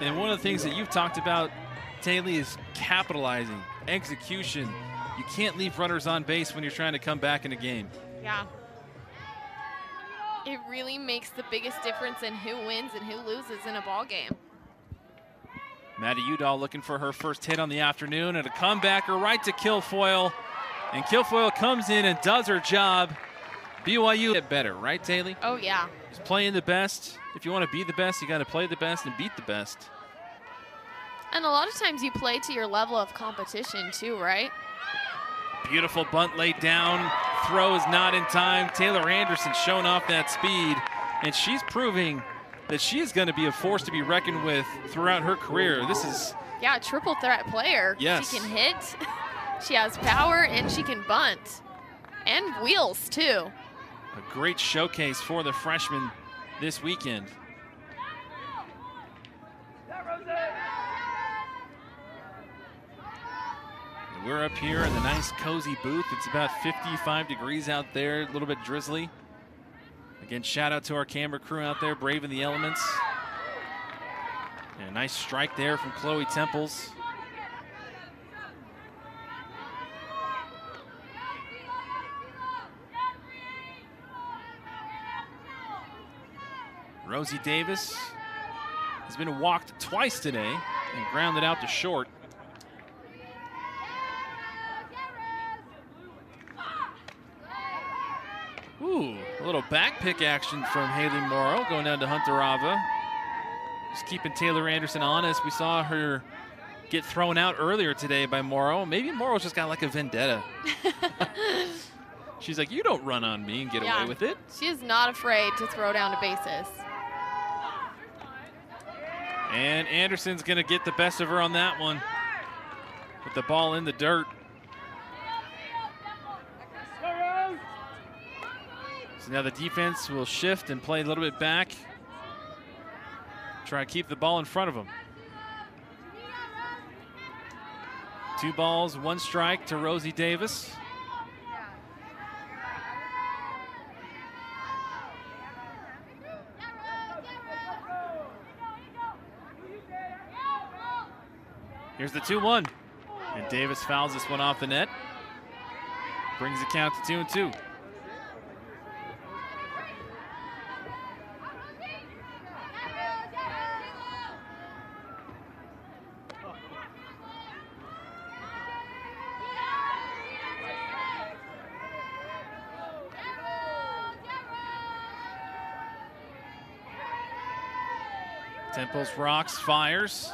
Speaker 1: And one of the things that you've talked about, Taylor, is capitalizing, execution. You can't leave runners on base when you're trying to come back in a game.
Speaker 2: Yeah. It really makes the biggest difference in who wins and who loses in a ball game.
Speaker 1: Maddie Udall looking for her first hit on the afternoon and a comebacker right to Kilfoyle. And Kilfoyle comes in and does her job. BYU get better, right, Taylor?
Speaker 2: Oh, yeah.
Speaker 1: Just playing the best. If you want to be the best, you got to play the best and beat the best.
Speaker 2: And a lot of times you play to your level of competition, too, right?
Speaker 1: Beautiful bunt laid down. Throw is not in time. Taylor Anderson showing off that speed. And she's proving that she is going to be a force to be reckoned with throughout her career. This is
Speaker 2: Yeah, triple threat player.
Speaker 1: Yes.
Speaker 2: She can hit, she has power, and she can bunt. And wheels, too.
Speaker 1: A great showcase for the freshmen this weekend. And we're up here in the nice cozy booth. It's about 55 degrees out there, a little bit drizzly. Again, shout out to our camera crew out there, braving the elements. And a nice strike there from Chloe Temples. Rosie Davis has been walked twice today and grounded out to short. Ooh, a little back pick action from Haley Morrow going down to Hunter Ava. Just keeping Taylor Anderson honest. We saw her get thrown out earlier today by Morrow. Maybe Morrow's just got like a vendetta. She's like, you don't run on me and get
Speaker 2: Yeah.
Speaker 1: away with it.
Speaker 2: She is not afraid to throw down to bases.
Speaker 1: And Anderson's going to get the best of her on that one. With the ball in the dirt. So now the defense will shift and play a little bit back. Try to keep the ball in front of them. Two balls, one strike to Rosie Davis. Here's the 2 1. And Davis fouls this one off the net. Brings the count to 2 and 2. Temples rocks, fires.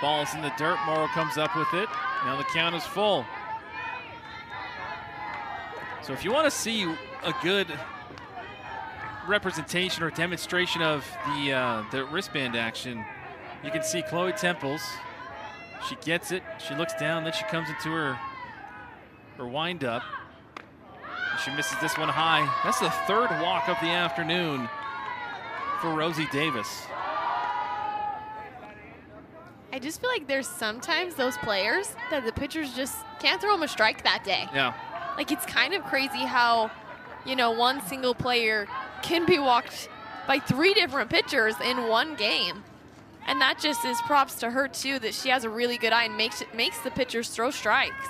Speaker 1: Ball's in the dirt. Morrow comes up with it. Now the count is full. So if you want to see a good representation or demonstration of the uh, the wristband action, you can see Chloe Temples. She gets it. She looks down. Then she comes into her her wind up. She misses this one high. That's the third walk of the afternoon for Rosie Davis.
Speaker 2: I just feel like there's sometimes those players that the pitchers just can't throw them a strike that day.
Speaker 1: Yeah.
Speaker 2: Like it's kind of crazy how, you know, one single player can be walked by three different pitchers in one game. And that just is props to her too that she has a really good eye and makes it makes the pitchers throw strikes.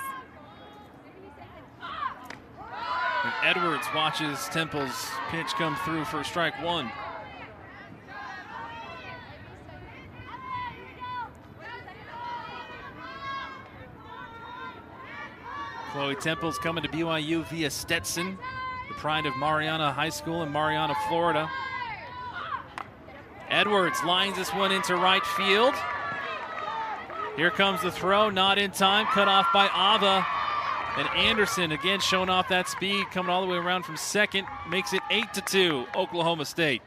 Speaker 1: And Edwards watches Temple's pitch come through for strike one. Chloe Temples coming to BYU via Stetson, the pride of Marianna High School in Marianna, Florida. Edwards lines this one into right field. Here comes the throw, not in time, cut off by Ava. And Anderson again showing off that speed, coming all the way around from second, makes it 8 to 2, Oklahoma State.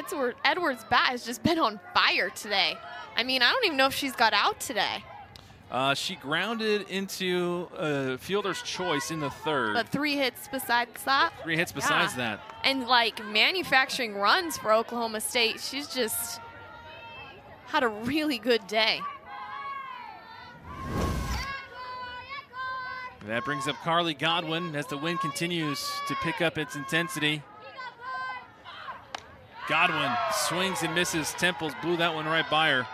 Speaker 2: Edward, Edwards' bat has just been on fire today. I mean, I don't even know if she's got out today.
Speaker 1: Uh, she grounded into a fielder's choice in the third.
Speaker 2: But three hits besides that.
Speaker 1: Three hits besides
Speaker 2: Yeah.
Speaker 1: that.
Speaker 2: And like manufacturing runs for Oklahoma State, she's just had a really good day.
Speaker 1: That brings up Karli Godwin as the wind continues to pick up its intensity. Godwin swings and misses. Temples blew that one right by her.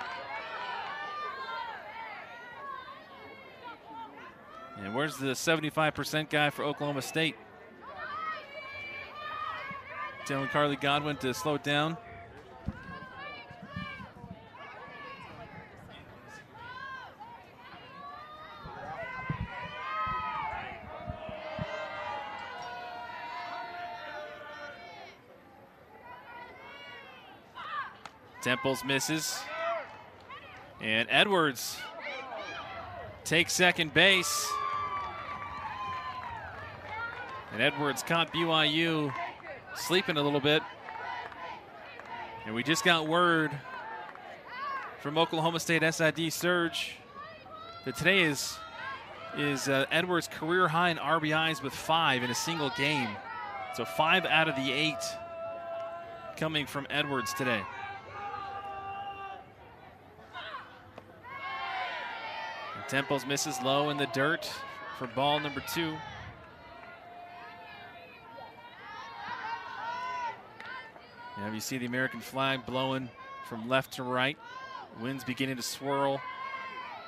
Speaker 1: And where's the 75% guy for Oklahoma State? Telling Karli Godwin to slow it down. Misses. And Edwards takes second base. And Edwards caught BYU sleeping a little bit. And we just got word from Oklahoma State SID Surge that today is is uh, Edwards' career high in RBIs with five in a single game. So five out of the eight coming from Edwards today. Temples misses low in the dirt for ball number two. Now you see the American flag blowing from left to right. Winds beginning to swirl.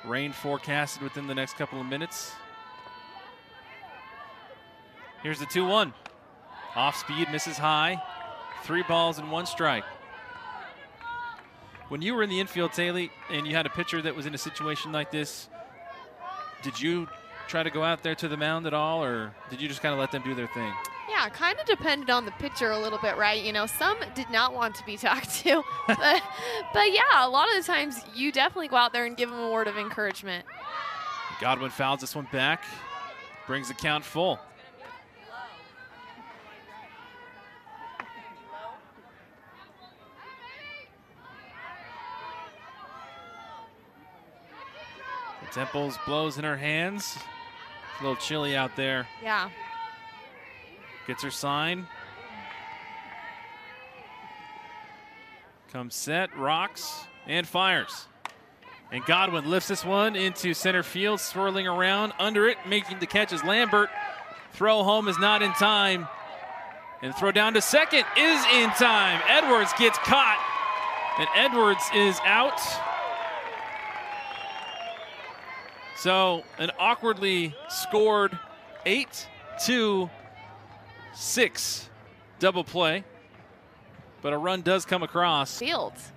Speaker 1: Rain forecasted within the next couple of minutes. Here's the 2 1. Off speed, misses high. Three balls and one strike. When you were in the infield, Taylor, and you had a pitcher that was in a situation like this, did you try to go out there to the mound at all, or did you just kind of let them do their thing?
Speaker 2: Yeah, kind of depended on the pitcher a little bit, right? You know, some did not want to be talked to. but, but yeah, a lot of the times you definitely go out there and give them a word of encouragement.
Speaker 1: Godwin fouls this one back, brings the count full. Temples blows in her hands. It's a little chilly out there.
Speaker 2: Yeah.
Speaker 1: Gets her sign. Comes set, rocks, and fires. And Godwin lifts this one into center field, swirling around. Under it, making the catch is Lambert. Throw home is not in time. And throw down to second is in time. Edwards gets caught, and Edwards is out. So an awkwardly scored 8 2 6 double play. But a run does come across.
Speaker 2: Fields.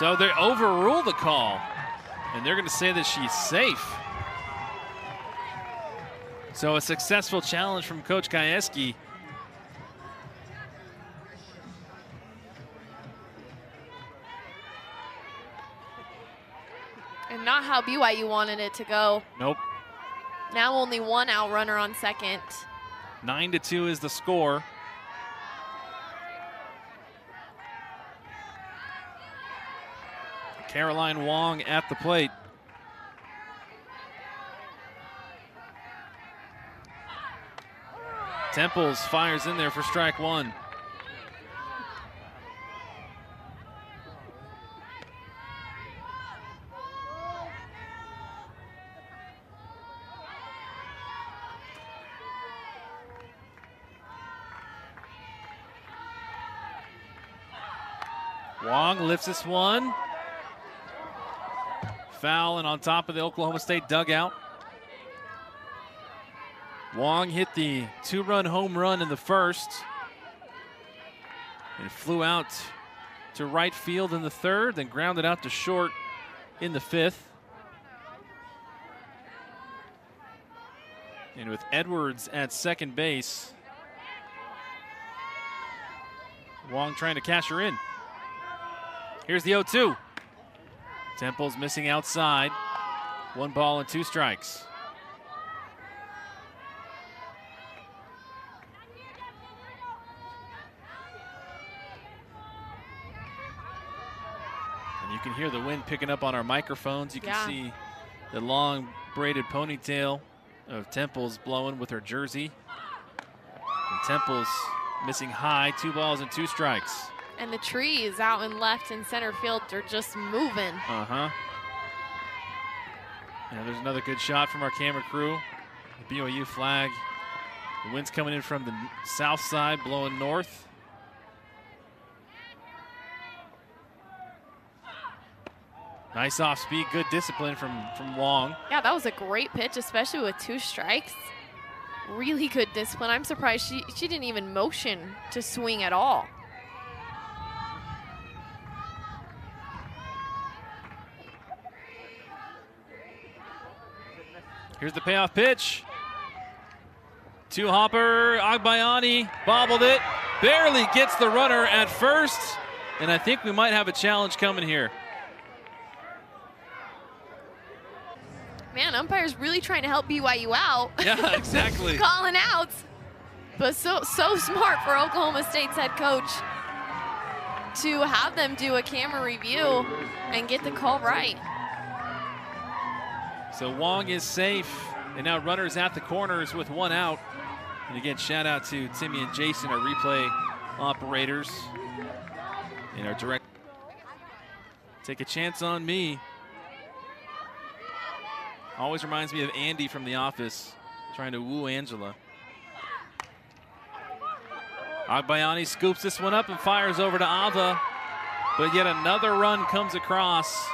Speaker 1: So they overrule the call, and they're going to say that she's safe. So a successful challenge from Coach Gajewski.
Speaker 2: Not how BYU wanted it to go.
Speaker 1: Nope.
Speaker 2: Now only one out runner on second.
Speaker 1: Nine to two is the score. Caroline Wong at the plate. Temples fires in there for strike one. Lifts this one. Foul and on top of the Oklahoma State dugout. Wong hit the two run home run in the first and flew out to right field in the third, then grounded out to short in the fifth. And with Edwards at second base, Wong trying to cash her in. Here's the 0 2. Temple's missing outside. One ball and two strikes. And you can hear the wind picking up on our microphones. You can
Speaker 2: Yeah.
Speaker 1: see the long braided ponytail of Temple's blowing with her jersey. And Temple's missing high, two balls and two strikes.
Speaker 2: And the trees out in left and center field are just moving.
Speaker 1: Uh huh. Yeah, there's another good shot from our camera crew. The BYU flag. The wind's coming in from the south side, blowing north. Nice off speed, good discipline from from Wong.
Speaker 2: Yeah, that was a great pitch, especially with two strikes. Really good discipline. I'm surprised she, she didn't even motion to swing at all.
Speaker 1: Here's the payoff pitch. Two hopper, Agbayani bobbled it, barely gets the runner at first, and I think we might have a challenge coming here.
Speaker 2: Man, umpires really trying to help BYU out.
Speaker 1: Yeah, exactly.
Speaker 2: Calling outs. But so so smart for Oklahoma State's head coach to have them do a camera review and get the call right.
Speaker 1: So Wong is safe, and now runners at the corners with one out. And again, shout out to Timmy and Jason, our replay operators, and our direct. Take a chance on me. Always reminds me of Andy from The Office, trying to woo Angela. Agbayani scoops this one up and fires over to Ava, but yet another run comes across.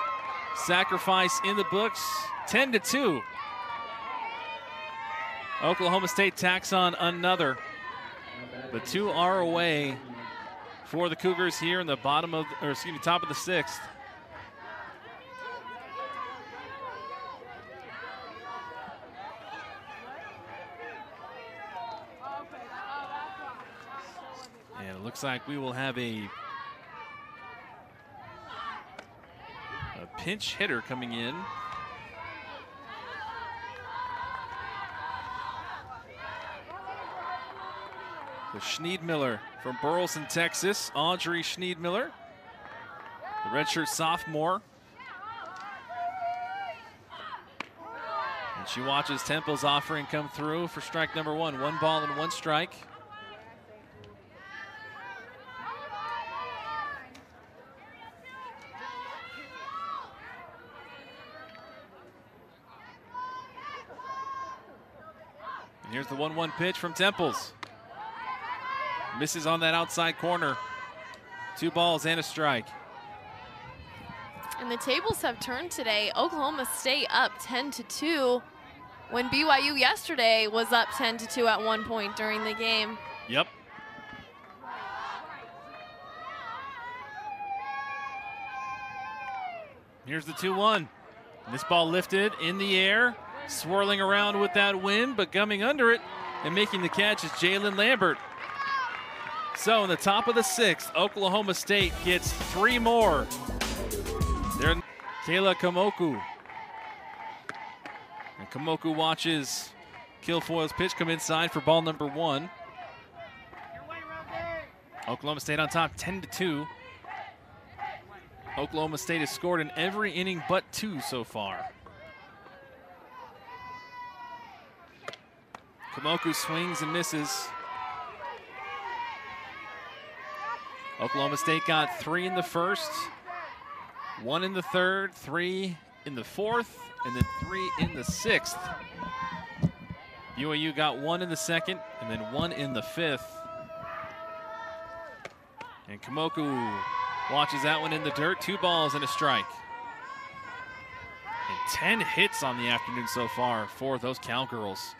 Speaker 1: Sacrifice in the books, 10 to 2. Oklahoma State tacks on another. The two are away for the Cougars here in the bottom of, or excuse me, top of the sixth. And it looks like we will have a pinch hitter coming in. So Schneidmiller from Burleson, Texas. Audrey Schneidmiller, the redshirt sophomore. And she watches Temple's offering come through for strike number one. One ball and one strike. Here's the 1 1 pitch from Temples. Misses on that outside corner. Two balls and a strike.
Speaker 2: And the tables have turned today. Oklahoma State up 10 to 2 when BYU yesterday was up 10 to 2 at one point during the game.
Speaker 1: Yep. Here's the 2 1. This ball lifted in the air, swirling around with that wind, but coming under it and making the catch is Jalen Lambert. So in the top of the sixth, Oklahoma State gets three more. There, Kayla Kamoku. And Kamoku watches Kilfoyle's pitch come inside for ball number one. Oklahoma State on top, 10 to 2. Oklahoma State has scored in every inning but two so far. Kamoku swings and misses. Oklahoma State got three in the first, one in the third, three in the fourth, and then three in the sixth. BYU got one in the second and then one in the fifth. And Kamoku watches that one in the dirt. Two balls and a strike. And 10 hits on the afternoon so far for those Cowgirls.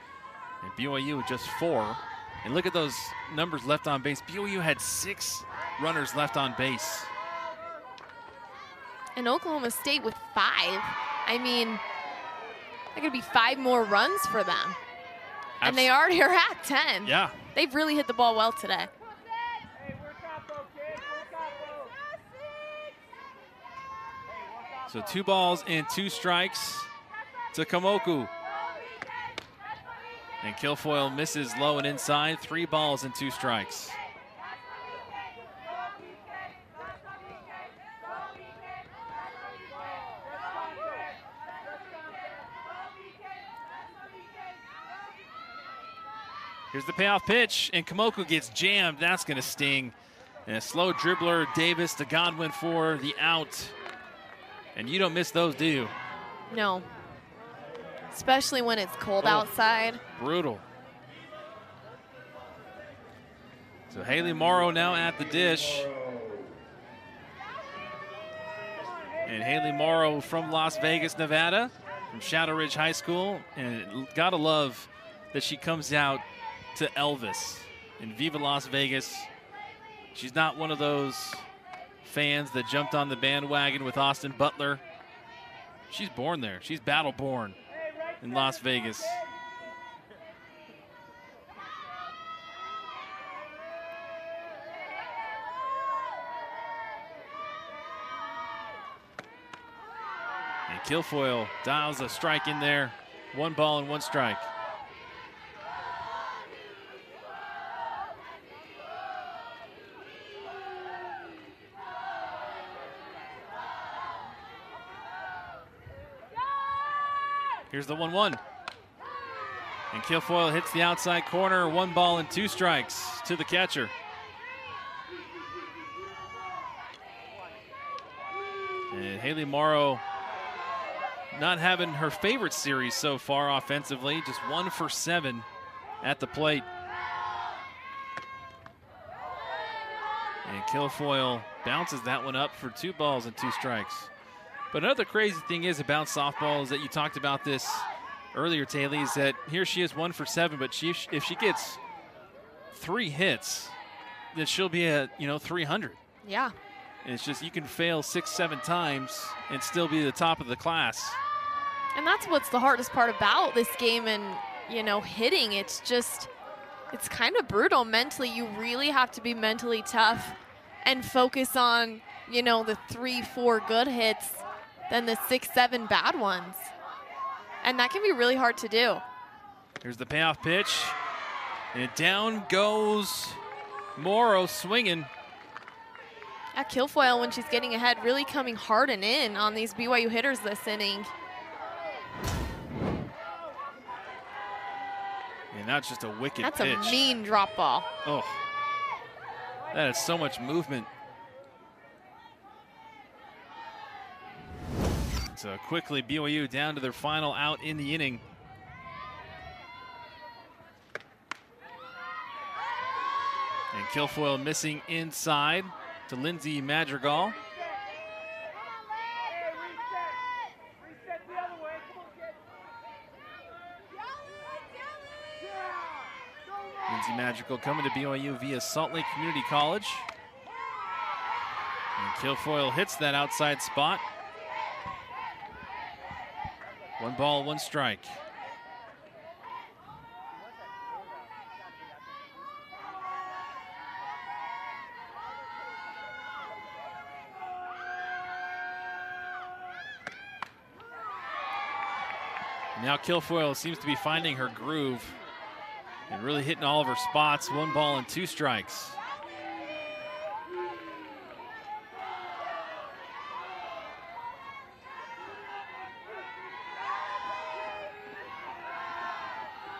Speaker 1: And BYU just four. And look at those numbers left on base. BYU had six runners left on base.
Speaker 2: And Oklahoma State with five. I mean, there could be five more runs for them. And they already are at 10.
Speaker 1: Yeah.
Speaker 2: They've really hit the ball well today.
Speaker 3: Hey, work capo, kid. Work capo.
Speaker 1: So two balls and two strikes to Kamoku. And Kilfoyle misses low and inside. Three balls and two strikes. Here's the payoff pitch, and Kamoku gets jammed. That's going to sting. And a slow dribbler, Davis to Godwin for the out. And you don't miss those, do you?
Speaker 2: No. Especially when it's cold
Speaker 1: Oh.
Speaker 2: outside.
Speaker 1: Brutal. So Haley Morrow now at the dish. And Haley Morrow from Las Vegas, Nevada, from Shadow Ridge High School. And gotta love that she comes out to Elvis in Viva Las Vegas. She's not one of those fans that jumped on the bandwagon with Austin Butler. She's born there. She's battle born in Las Vegas. And Kilfoyle dials a strike in there. One ball and one strike. Here's the 1 1. And Kilfoyle hits the outside corner. One ball and two strikes to the catcher. And Haley Morrow not having her favorite series so far offensively, just one for seven at the plate. And Kilfoyle bounces that one up for two balls and two strikes. But another crazy thing is about softball is that you talked about this earlier, Taylor, is that here she is one for seven, but she, if she gets three hits, then she'll be at, you know, 300.
Speaker 2: Yeah.
Speaker 1: And it's just you can fail six, seven times and still be the top of the class.
Speaker 2: And that's what's the hardest part about this game and, you know, hitting. It's just, it's kind of brutal mentally. You really have to be mentally tough and focus on, you know, the three, four good hits than the six, seven bad ones. And that can be really hard to do.
Speaker 1: Here's the payoff pitch. And down goes Morrow swinging.
Speaker 2: At Kilfoyle, when she's getting ahead, really coming hard and in on these BYU hitters this inning.
Speaker 1: And that's just a wicked
Speaker 2: That's
Speaker 1: pitch.
Speaker 2: a mean drop ball.
Speaker 1: Oh, that is so much movement. So uh, quickly, BYU down to their final out in the inning. And Kilfoyle missing inside to Lindsay Madrigal. Lindsay Madrigal coming to BYU via Salt Lake Community College. And Kilfoyle hits that outside spot. One ball, one strike. Now Kilfoyle seems to be finding her groove and really hitting all of her spots. One ball and two strikes.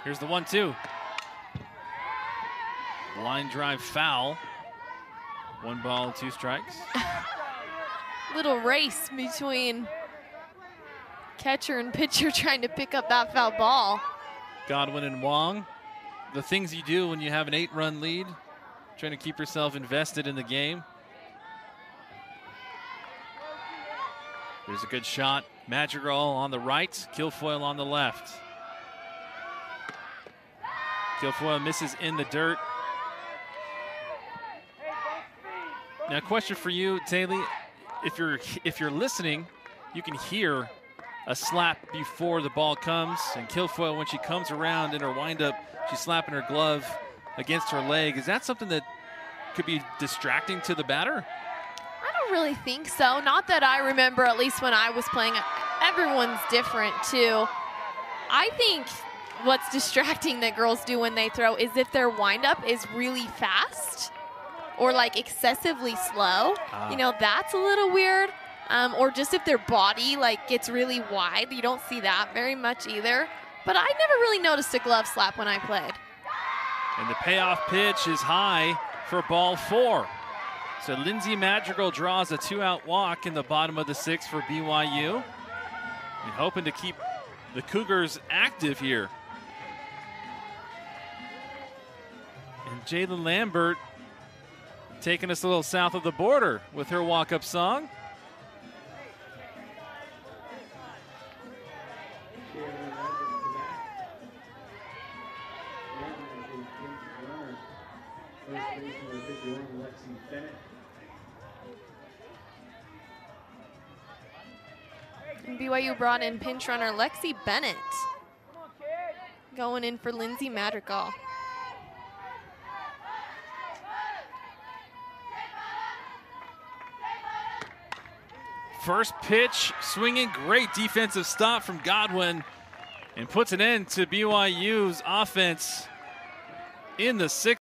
Speaker 1: Here's the one two. Line drive foul. One ball, two strikes.
Speaker 2: Little race between catcher and pitcher trying to pick up that foul ball.
Speaker 1: Godwin and Wong. The things you do when you have an eight run lead, trying to keep yourself invested in the game. There's a good shot. Madrigal on the right, Kilfoyle on the left. Kilfoyle misses in the dirt. Now, question for you, Taylor. If you're if you're listening, you can hear a slap before the ball comes, and Kilfoyle, when she comes around in her windup, she's slapping her glove against her leg. Is that something that could be distracting to the batter?
Speaker 2: I don't really think so. Not that I remember, at least when I was playing. Everyone's different, too. I think what's distracting that girls do when they throw is if their windup is really fast or like excessively slow.
Speaker 1: Ah.
Speaker 2: You know, that's a little weird. Um, or just if their body like gets really wide. You don't see that very much either. But I never really noticed a glove slap when I played.
Speaker 1: And the payoff pitch is high for ball four. So Lindsay Madrigal draws a two out walk in the bottom of the sixth for BYU. And hoping to keep the Cougars active here. Jalen Lambert taking us a little south of the border with her walk up song.
Speaker 2: BYU brought in pinch runner Lexi Bennett going in for Lindsay Madrigal.
Speaker 1: First pitch, swinging, great defensive stop from Godwin, and puts an end to BYU's offense in the sixth.